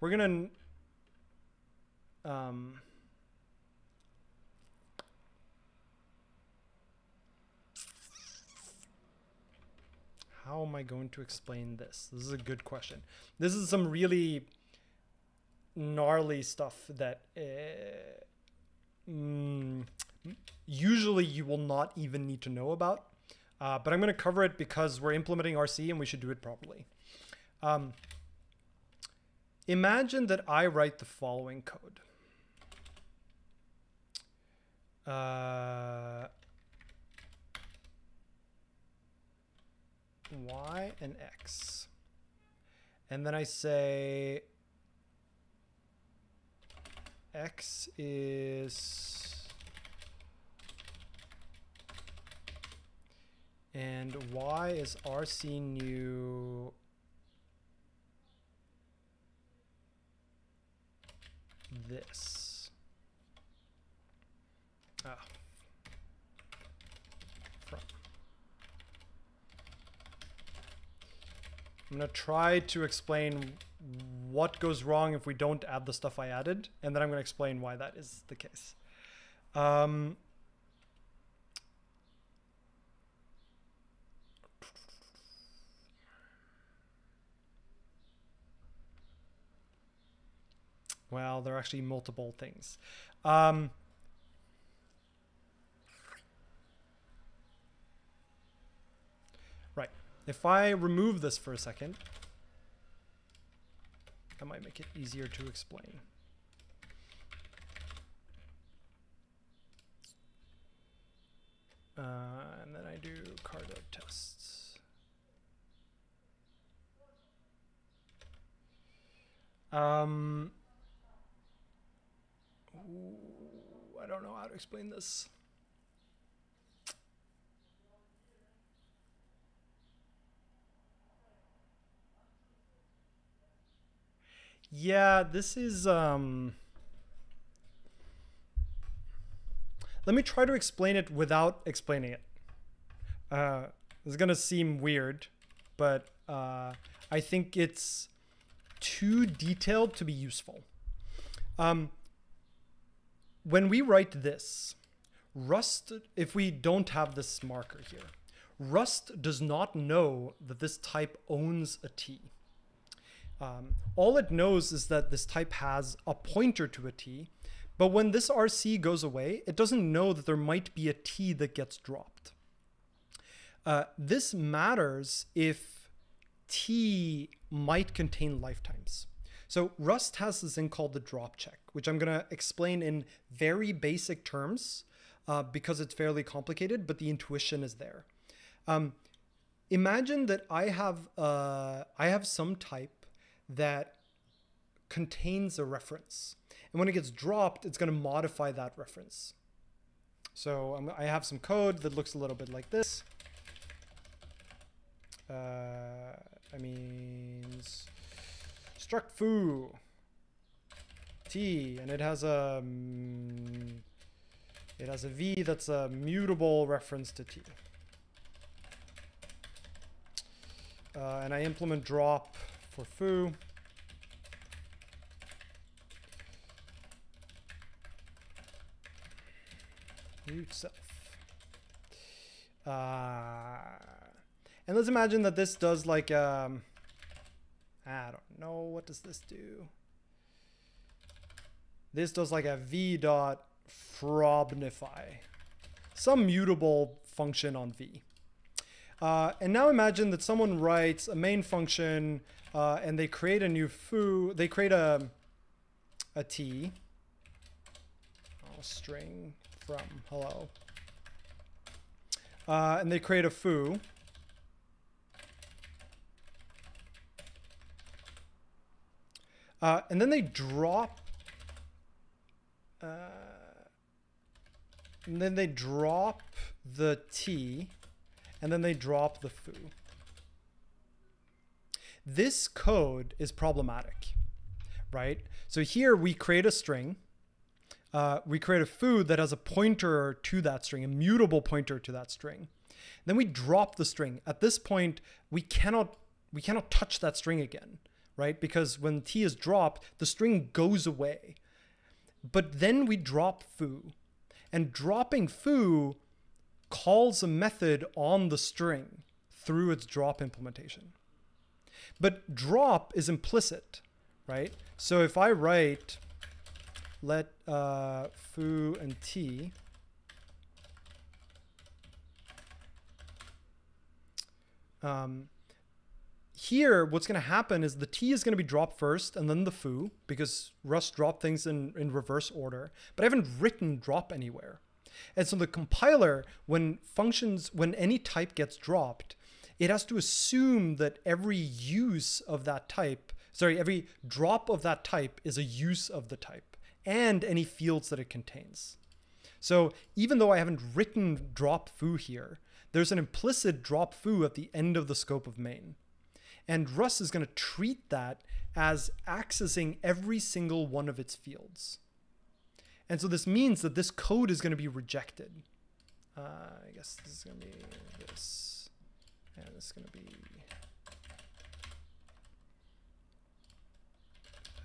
We're going to... Um, how am I going to explain this? This is a good question. This is some really gnarly stuff that... Uh, usually you will not even need to know about. Uh, but I'm going to cover it because we're implementing RC and we should do it properly. Um, imagine that I write the following code. Uh, y and x. And then I say x is And why is RC new this? Ah. From. I'm going to try to explain what goes wrong if we don't add the stuff I added, and then I'm going to explain why that is the case. Um, well, there are actually multiple things. Um, right. If I remove this for a second, that might make it easier to explain. Uh, and then I do cargo tests. Um, I don't know how to explain this. Yeah, this is um Let me try to explain it without explaining it. Uh, it's gonna seem weird, but uh, I think it's too detailed to be useful. Um, when we write this, Rust, if we don't have this marker here, Rust does not know that this type owns a t. Um, all it knows is that this type has a pointer to a t, but when this RC goes away, it doesn't know that there might be a T that gets dropped. Uh, this matters if T might contain lifetimes. So Rust has this thing called the drop check, which I'm going to explain in very basic terms uh, because it's fairly complicated, but the intuition is there. Um, imagine that I have uh, I have some type that contains a reference. And when it gets dropped, it's going to modify that reference. So i have some code that looks a little bit like this. Uh, I means struct foo t, and it has a um, it has a v that's a mutable reference to t. Uh, and I implement drop for foo. root self. Uh, and let's imagine that this does like, um, I don't know, what does this do? This does like a v dot frobnify, some mutable function on v. Uh, and now imagine that someone writes a main function uh, and they create a new foo, they create a, a t, oh, string from hello. Uh, and they create a foo. Uh, and then they drop. Uh, and then they drop the T, and then they drop the foo. This code is problematic, right? So here we create a string uh, we create a foo that has a pointer to that string, a mutable pointer to that string. Then we drop the string. At this point, we cannot we cannot touch that string again, right? Because when t is dropped, the string goes away. But then we drop foo. And dropping foo calls a method on the string through its drop implementation. But drop is implicit, right? So if I write let uh, foo and t um, here what's going to happen is the t is going to be dropped first and then the foo because Rust dropped things in, in reverse order but I haven't written drop anywhere and so the compiler when functions when any type gets dropped it has to assume that every use of that type sorry every drop of that type is a use of the type and any fields that it contains. So even though I haven't written drop foo here, there's an implicit drop foo at the end of the scope of main. And Rust is going to treat that as accessing every single one of its fields. And so this means that this code is going to be rejected. Uh, I guess this is going to be this. And this is going to be...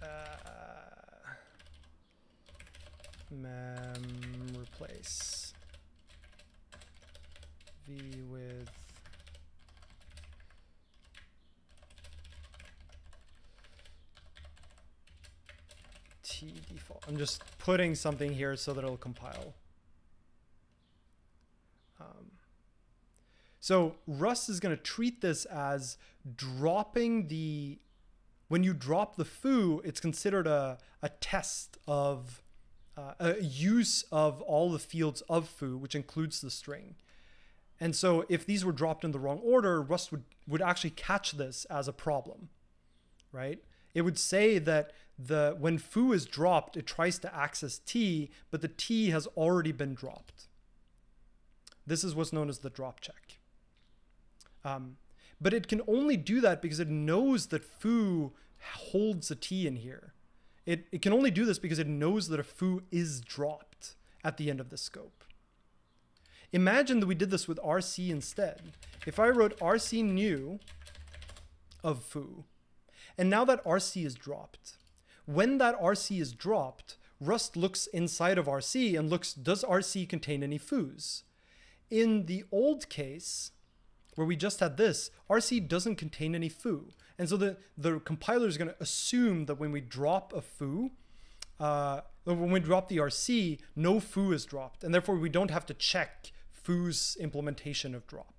Uh, mem replace v with t default. I'm just putting something here so that it'll compile. Um, so Rust is going to treat this as dropping the, when you drop the foo, it's considered a, a test of uh, a use of all the fields of foo, which includes the string. And so if these were dropped in the wrong order, Rust would, would actually catch this as a problem, right? It would say that the when foo is dropped, it tries to access t, but the t has already been dropped. This is what's known as the drop check. Um, but it can only do that because it knows that foo holds a t in here. It, it can only do this because it knows that a foo is dropped at the end of the scope. Imagine that we did this with RC instead. If I wrote RC new of foo, and now that RC is dropped, when that RC is dropped, Rust looks inside of RC and looks, does RC contain any foos? In the old case, where we just had this, RC doesn't contain any foo. And so the, the compiler is going to assume that when we drop a foo, uh, when we drop the RC, no foo is dropped. And therefore we don't have to check foo's implementation of drop.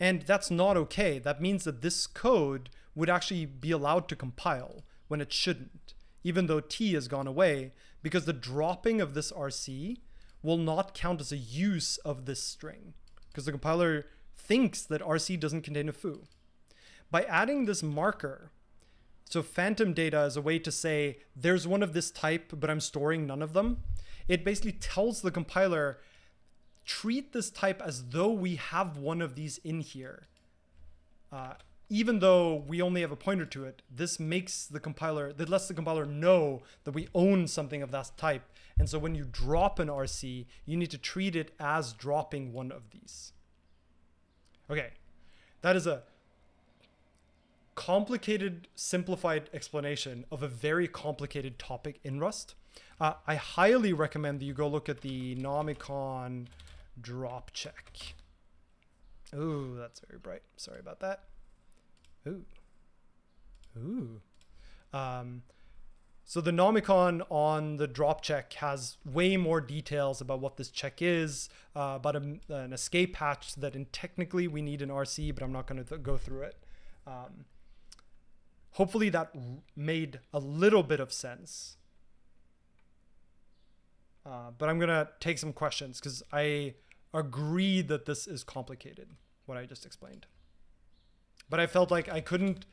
And that's not okay. That means that this code would actually be allowed to compile when it shouldn't, even though t has gone away, because the dropping of this RC will not count as a use of this string, because the compiler thinks that RC doesn't contain a foo. By adding this marker, so phantom data is a way to say there's one of this type, but I'm storing none of them. It basically tells the compiler, treat this type as though we have one of these in here. Uh, even though we only have a pointer to it, this makes the compiler, that lets the compiler know that we own something of that type. And so when you drop an RC, you need to treat it as dropping one of these. Okay, that is a complicated, simplified explanation of a very complicated topic in Rust. Uh, I highly recommend that you go look at the Nomicon drop check. Ooh, that's very bright. Sorry about that. Ooh. Ooh. Um, so the Nomicon on the drop check has way more details about what this check is, uh, about a, an escape hatch that in technically we need an RC, but I'm not going to go through it. Um, hopefully that made a little bit of sense. Uh, but I'm going to take some questions because I agree that this is complicated, what I just explained. But I felt like I couldn't,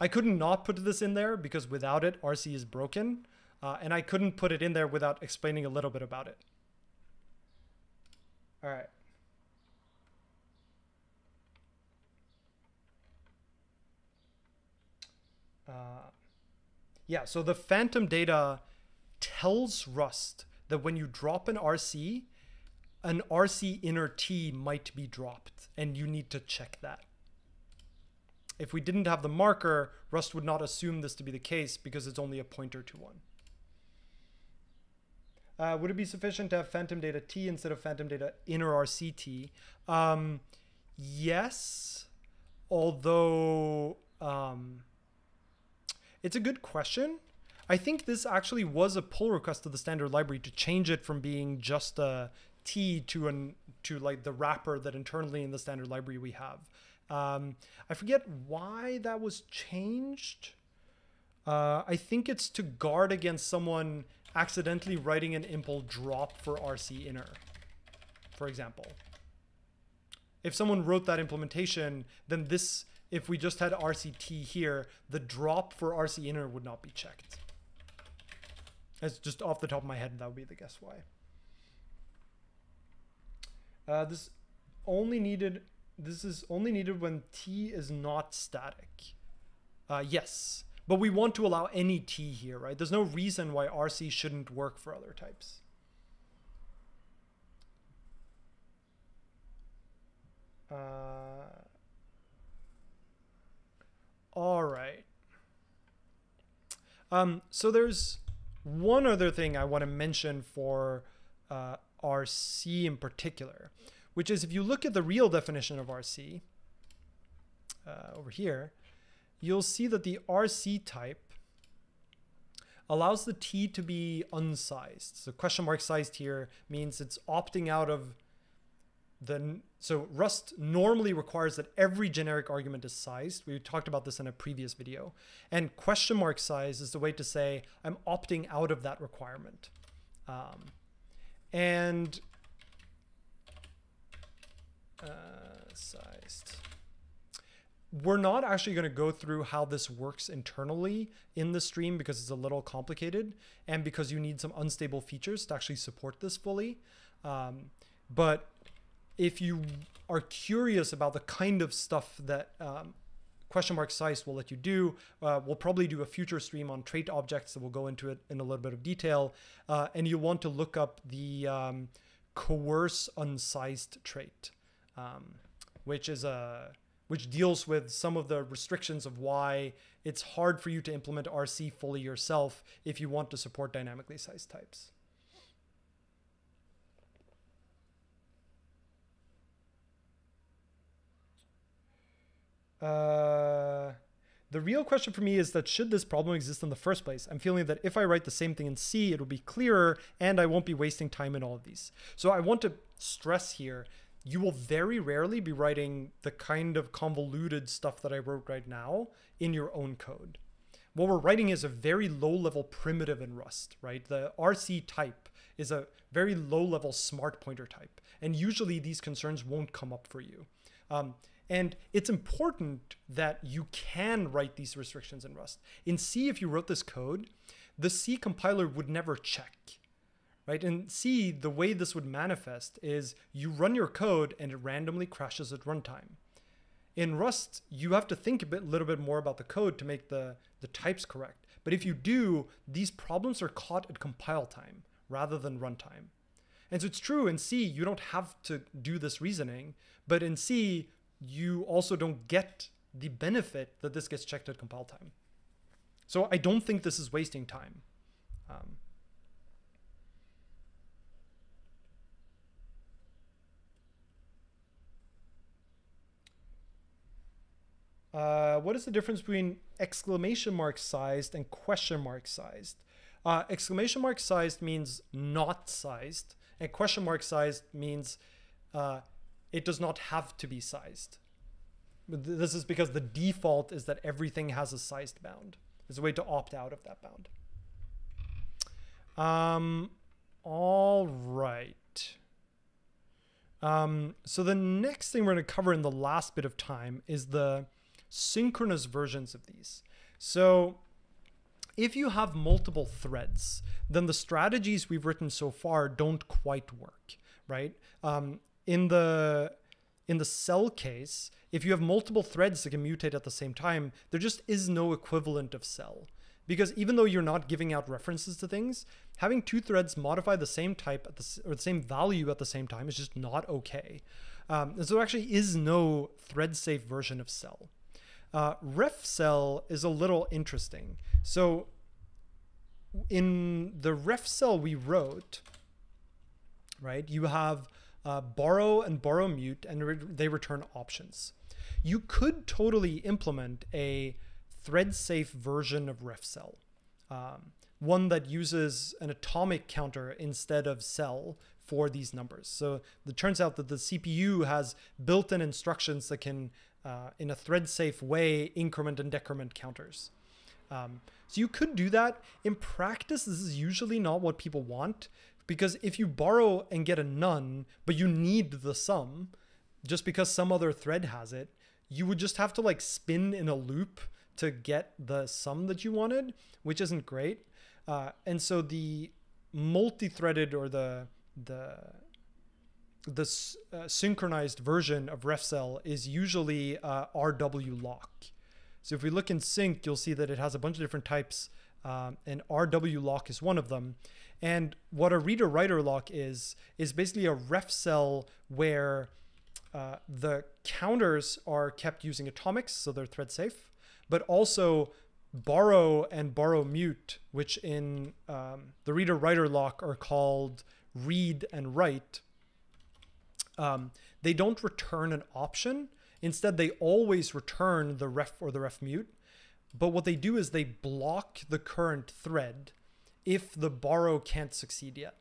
I couldn't not put this in there because without it, RC is broken. Uh, and I couldn't put it in there without explaining a little bit about it. All right. Uh, yeah, so the phantom data tells Rust that when you drop an RC, an RC inner T might be dropped, and you need to check that. If we didn't have the marker, Rust would not assume this to be the case because it's only a pointer to one. Uh, would it be sufficient to have phantom data T instead of phantom data inner RCT? Um, yes, although um, it's a good question. I think this actually was a pull request to the standard library to change it from being just a T to an to like the wrapper that internally in the standard library we have. Um, I forget why that was changed. Uh, I think it's to guard against someone accidentally writing an impl drop for RC inner, for example. If someone wrote that implementation, then this, if we just had RCT here, the drop for RC inner would not be checked. It's just off the top of my head, that would be the guess why. Uh, this only needed this is only needed when t is not static. Uh, yes, but we want to allow any t here, right? There's no reason why RC shouldn't work for other types. Uh, all right. Um, so there's one other thing I want to mention for uh, RC in particular, which is if you look at the real definition of RC uh, over here, you'll see that the RC type allows the T to be unsized. So question mark sized here means it's opting out of the, so Rust normally requires that every generic argument is sized. We talked about this in a previous video. And question mark size is the way to say, I'm opting out of that requirement. Um, and uh, sized we're not actually going to go through how this works internally in the stream because it's a little complicated and because you need some unstable features to actually support this fully. Um, but if you are curious about the kind of stuff that um, question mark size will let you do, uh, we'll probably do a future stream on trait objects that we'll go into it in a little bit of detail. Uh, and you'll want to look up the um, coerce unsized trait, um, which is a which deals with some of the restrictions of why it's hard for you to implement RC fully yourself if you want to support dynamically sized types. Uh, the real question for me is that should this problem exist in the first place? I'm feeling that if I write the same thing in C, it'll be clearer and I won't be wasting time in all of these. So I want to stress here you will very rarely be writing the kind of convoluted stuff that I wrote right now in your own code. What we're writing is a very low level primitive in Rust, right? The RC type is a very low level smart pointer type. And usually these concerns won't come up for you. Um, and it's important that you can write these restrictions in Rust. In C, if you wrote this code, the C compiler would never check right? And C, the way this would manifest is you run your code and it randomly crashes at runtime. In Rust, you have to think a bit, little bit more about the code to make the, the types correct. But if you do, these problems are caught at compile time rather than runtime. And so it's true in C, you don't have to do this reasoning, but in C, you also don't get the benefit that this gets checked at compile time. So I don't think this is wasting time. Um, Uh, what is the difference between exclamation mark sized and question mark sized? Uh, exclamation mark sized means not sized, and question mark sized means uh, it does not have to be sized. This is because the default is that everything has a sized bound. There's a way to opt out of that bound. Um, all right. Um, so the next thing we're going to cover in the last bit of time is the synchronous versions of these. So if you have multiple threads, then the strategies we've written so far don't quite work, right? Um, in the in the cell case, if you have multiple threads that can mutate at the same time, there just is no equivalent of cell. Because even though you're not giving out references to things, having two threads modify the same type at the, or the same value at the same time is just not okay. Um, and so there actually is no thread safe version of cell. Uh, ref cell is a little interesting. So in the ref cell we wrote, right, you have uh, borrow and borrow mute, and re they return options. You could totally implement a thread safe version of ref cell. Um, one that uses an atomic counter instead of cell for these numbers. So it turns out that the CPU has built-in instructions that can uh, in a thread safe way increment and decrement counters. Um, so you could do that. In practice, this is usually not what people want because if you borrow and get a none, but you need the sum, just because some other thread has it, you would just have to like spin in a loop to get the sum that you wanted, which isn't great. Uh, and so the multi-threaded or the the the uh, synchronized version of RefCell is usually uh, RW lock. So if we look in sync, you'll see that it has a bunch of different types, um, and RW lock is one of them. And what a reader writer lock is, is basically a ref cell where uh, the counters are kept using atomics, so they're thread safe, but also borrow and borrow mute, which in um, the reader writer lock are called read and write, um, they don't return an option. Instead, they always return the ref or the ref mute. But what they do is they block the current thread if the borrow can't succeed yet.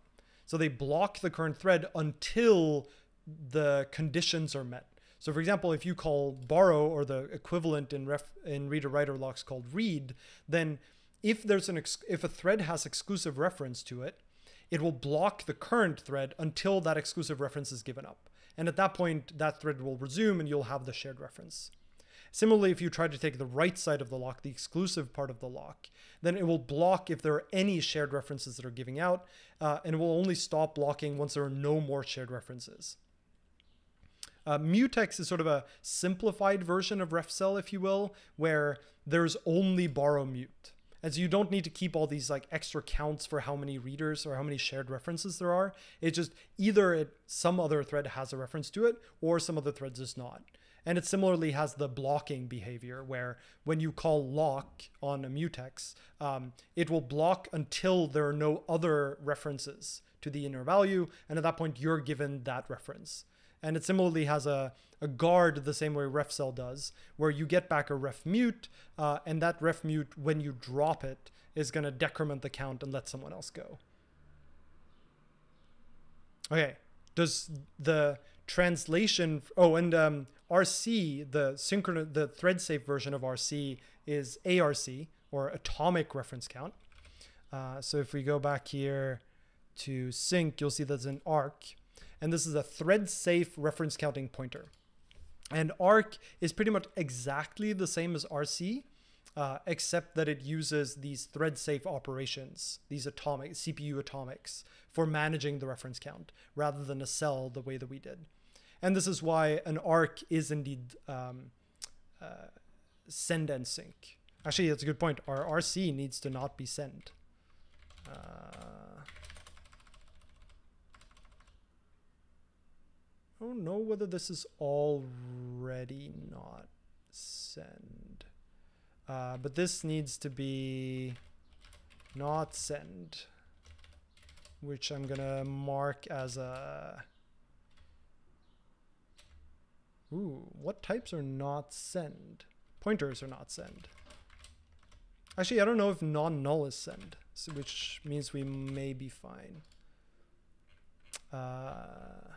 So they block the current thread until the conditions are met. So for example, if you call borrow or the equivalent in ref in reader writer locks called read, then if there's an if a thread has exclusive reference to it, it will block the current thread until that exclusive reference is given up. And at that point, that thread will resume and you'll have the shared reference. Similarly, if you try to take the right side of the lock, the exclusive part of the lock, then it will block if there are any shared references that are giving out, uh, and it will only stop blocking once there are no more shared references. Uh, mutex is sort of a simplified version of refcell, if you will, where there's only borrow mute. And so you don't need to keep all these like extra counts for how many readers or how many shared references there are. It just either it some other thread has a reference to it or some other thread does not. And it similarly has the blocking behavior where when you call lock on a mutex, um, it will block until there are no other references to the inner value. And at that point, you're given that reference. And it similarly has a, a guard the same way refcell does, where you get back a ref mute, uh, and that ref mute, when you drop it, is going to decrement the count and let someone else go. Okay, does the translation, oh, and um, RC, the synchronous, the thread safe version of RC is ARC, or atomic reference count. Uh, so if we go back here to sync, you'll see there's an arc and this is a thread safe reference counting pointer. And ARC is pretty much exactly the same as RC, uh, except that it uses these thread safe operations, these atomic CPU atomics, for managing the reference count rather than a cell the way that we did. And this is why an ARC is indeed um, uh, send and sync. Actually, that's a good point. Our RC needs to not be send. Uh, I don't know whether this is already not send. Uh, but this needs to be not send, which I'm gonna mark as a. Ooh, what types are not send? Pointers are not send. Actually, I don't know if non-null is send, which means we may be fine. Uh,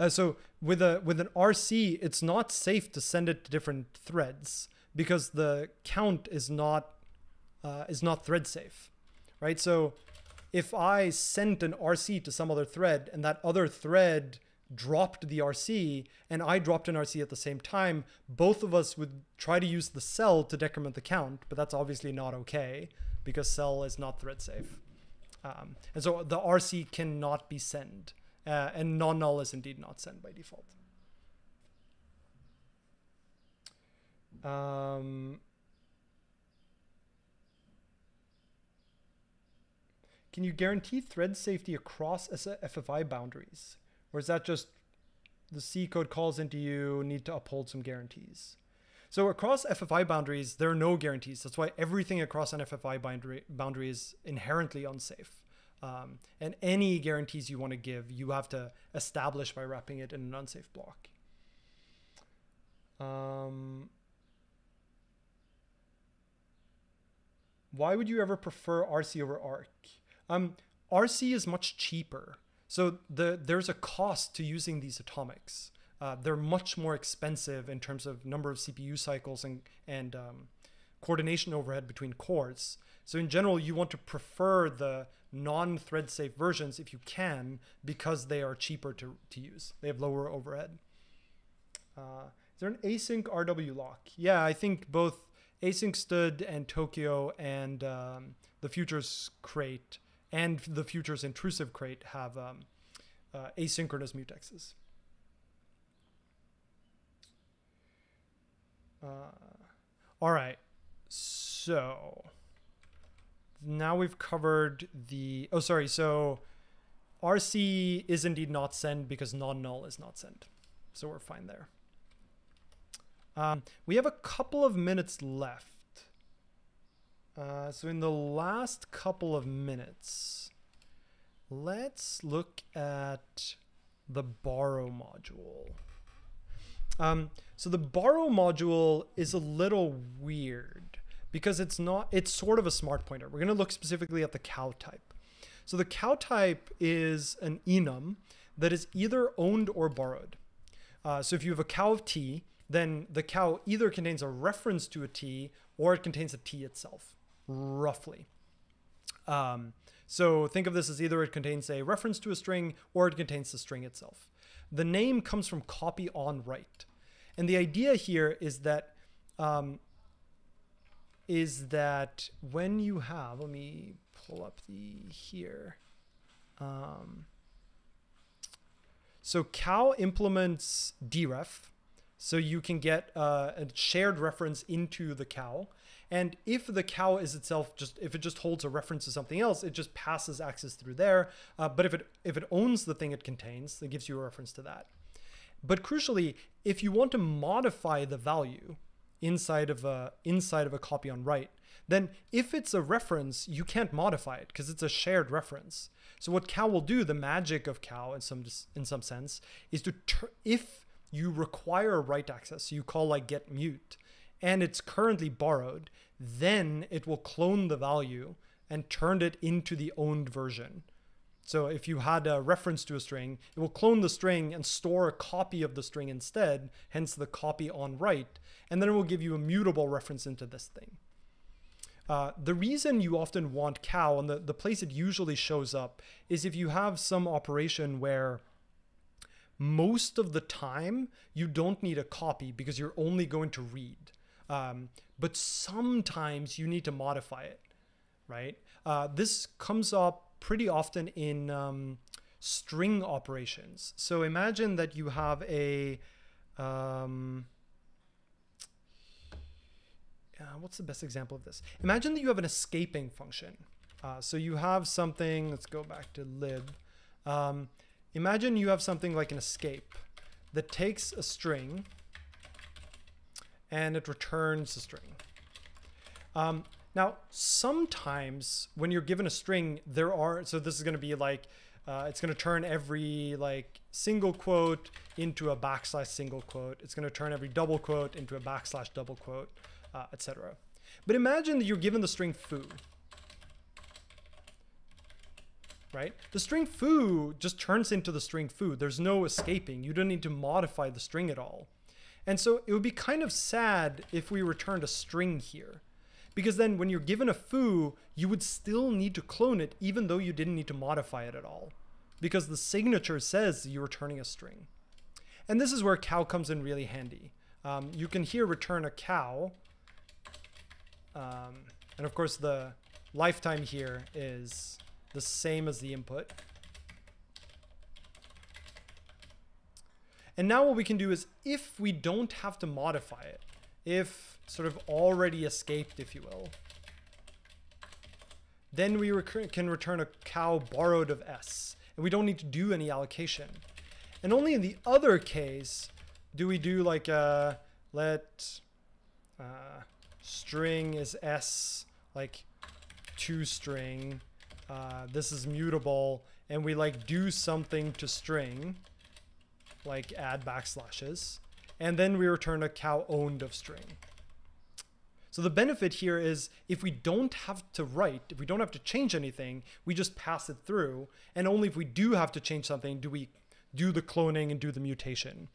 uh, so with a with an RC, it's not safe to send it to different threads because the count is not uh, is not thread safe, right? So if I sent an RC to some other thread and that other thread dropped the RC and I dropped an RC at the same time, both of us would try to use the cell to decrement the count, but that's obviously not okay because cell is not thread safe. Um, and so the RC cannot be sent. Uh, and non-null is indeed not sent by default. Um, can you guarantee thread safety across FFI boundaries? Or is that just the C code calls into you, need to uphold some guarantees? So across FFI boundaries, there are no guarantees. That's why everything across an FFI boundary, boundary is inherently unsafe. Um, and any guarantees you want to give, you have to establish by wrapping it in an unsafe block. Um, why would you ever prefer RC over ARC? Um, RC is much cheaper. So the there's a cost to using these atomics. Uh, they're much more expensive in terms of number of CPU cycles and, and um, coordination overhead between cores. So in general, you want to prefer the non-thread safe versions if you can because they are cheaper to, to use. They have lower overhead. Uh, is there an async RW lock? Yeah, I think both async-std and Tokio and um, the futures crate and the futures intrusive crate have um, uh, asynchronous mutexes. Uh, all right, so now we've covered the, oh, sorry. So RC is indeed not send because non-null is not send. So we're fine there. Um, we have a couple of minutes left. Uh, so in the last couple of minutes, let's look at the borrow module. Um, so the borrow module is a little weird because it's not, it's sort of a smart pointer. We're going to look specifically at the cow type. So the cow type is an enum that is either owned or borrowed. Uh, so if you have a cow of t, then the cow either contains a reference to a t or it contains a t itself, roughly. Um, so think of this as either it contains a reference to a string or it contains the string itself. The name comes from copy on write. And the idea here is that um, is that when you have, let me pull up the here. Um, so cow implements deref, so you can get uh, a shared reference into the cow. And if the cow is itself just if it just holds a reference to something else, it just passes access through there. Uh, but if it if it owns the thing it contains, it gives you a reference to that. But crucially, if you want to modify the value inside of a inside of a copy on write, then if it's a reference, you can't modify it because it's a shared reference. So what cow will do, the magic of cow in some in some sense, is to if you require write access, so you call like get mute, and it's currently borrowed, then it will clone the value and turn it into the owned version. So if you had a reference to a string, it will clone the string and store a copy of the string instead, hence the copy on write, and then it will give you a mutable reference into this thing. Uh, the reason you often want cow and the, the place it usually shows up is if you have some operation where most of the time you don't need a copy because you're only going to read. Um, but sometimes you need to modify it, right? Uh, this comes up pretty often in um, string operations. So imagine that you have a, um, uh, what's the best example of this? Imagine that you have an escaping function. Uh, so you have something, let's go back to lib. Um, imagine you have something like an escape that takes a string and it returns a string. Um, now, sometimes when you're given a string, there are, so this is going to be like, uh, it's going to turn every like single quote into a backslash single quote. It's going to turn every double quote into a backslash double quote uh, etc. But imagine that you're given the string foo. Right? The string foo just turns into the string foo. There's no escaping. You don't need to modify the string at all. And so it would be kind of sad if we returned a string here. Because then when you're given a foo, you would still need to clone it even though you didn't need to modify it at all. Because the signature says you're returning a string. And this is where cow comes in really handy. Um, you can here return a cow um, and of course the lifetime here is the same as the input. And now what we can do is if we don't have to modify it, if sort of already escaped, if you will, then we rec can return a cow borrowed of s. And we don't need to do any allocation. And only in the other case do we do like a let uh, string is s like to string uh, this is mutable and we like do something to string like add backslashes and then we return a cow owned of string so the benefit here is if we don't have to write if we don't have to change anything we just pass it through and only if we do have to change something do we do the cloning and do the mutation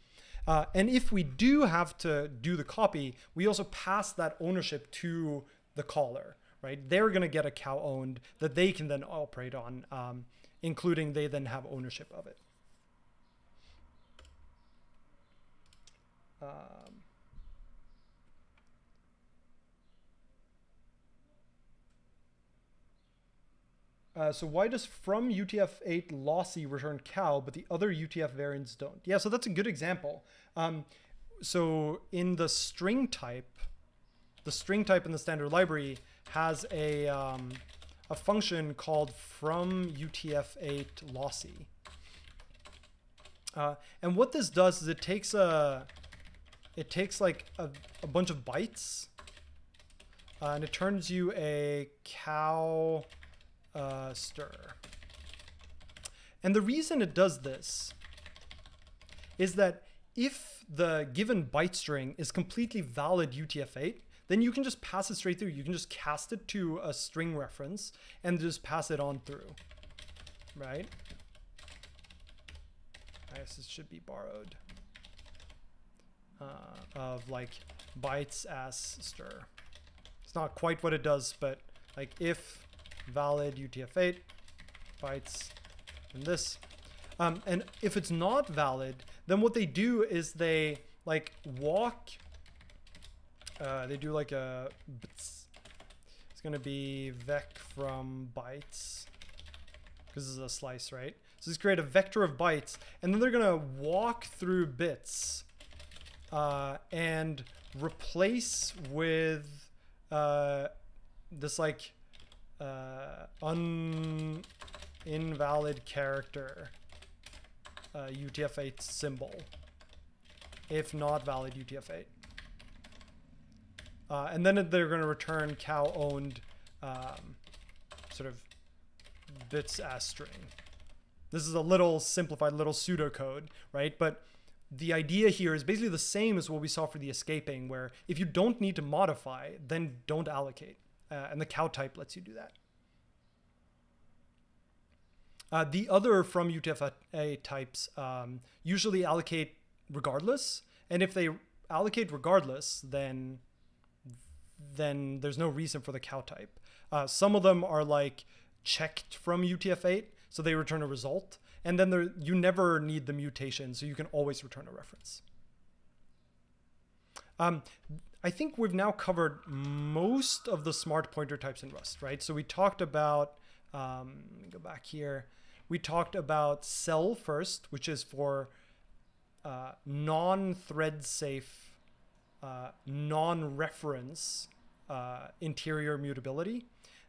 uh, and if we do have to do the copy, we also pass that ownership to the caller, right? They're going to get a cow owned that they can then operate on, um, including they then have ownership of it. Um, Uh, so why does from UTF-8 lossy return cow, but the other UTF variants don't? Yeah, so that's a good example. Um, so in the string type, the string type in the standard library has a, um, a function called from UTF-8 lossy. Uh, and what this does is it takes a, it takes like a, a bunch of bytes uh, and it turns you a cow uh, stir. And the reason it does this is that if the given byte string is completely valid UTF-8, then you can just pass it straight through. You can just cast it to a string reference and just pass it on through, right? I guess it should be borrowed uh, of like bytes as stir. It's not quite what it does, but like if valid UTF-8 bytes and this. Um, and if it's not valid, then what they do is they like walk. Uh, they do like a. It's gonna be vec from bytes because this is a slice, right? So let's create a vector of bytes, and then they're gonna walk through bits uh, and replace with uh, this like uh, un invalid character uh, UTF-8 symbol if not valid UTF-8. Uh, and then they're going to return cow owned um, sort of bits as string. This is a little simplified little pseudocode, right? But the idea here is basically the same as what we saw for the escaping, where if you don't need to modify, then don't allocate. Uh, and the cow type lets you do that. Uh, the other from UTF-8 types um, usually allocate regardless. And if they allocate regardless, then then there's no reason for the cow type. Uh, some of them are like checked from UTF-8, so they return a result. And then there, you never need the mutation, so you can always return a reference. Um, I think we've now covered most of the smart pointer types in Rust, right? So we talked about, um, let me go back here. We talked about cell first, which is for uh, non-thread safe, uh, non-reference uh, interior mutability.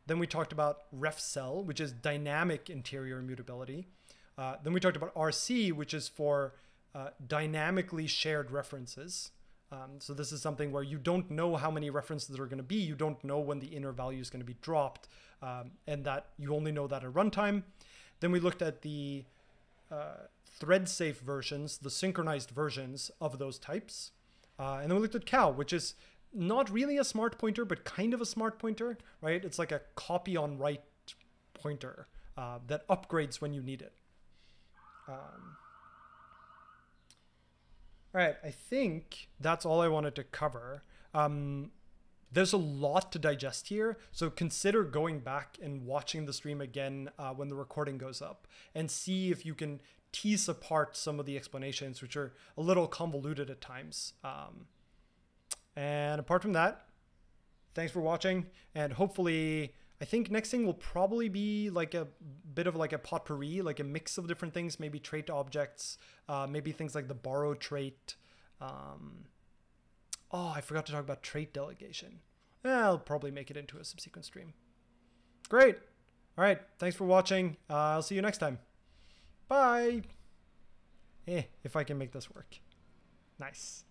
Then we talked about ref cell, which is dynamic interior mutability. Uh, then we talked about RC, which is for uh, dynamically shared references. Um, so this is something where you don't know how many references there are going to be. You don't know when the inner value is going to be dropped, um, and that you only know that at runtime. Then we looked at the uh, thread safe versions, the synchronized versions of those types. Uh, and then we looked at cow, which is not really a smart pointer, but kind of a smart pointer, right? It's like a copy on write pointer uh, that upgrades when you need it. Um, all right, I think that's all I wanted to cover. Um, there's a lot to digest here, so consider going back and watching the stream again uh, when the recording goes up and see if you can tease apart some of the explanations, which are a little convoluted at times. Um, and apart from that, thanks for watching, and hopefully I think next thing will probably be like a bit of like a potpourri, like a mix of different things, maybe trait objects, uh, maybe things like the borrow trait. Um, oh, I forgot to talk about trait delegation. I'll probably make it into a subsequent stream. Great. All right. Thanks for watching. Uh, I'll see you next time. Bye. Eh, if I can make this work. Nice.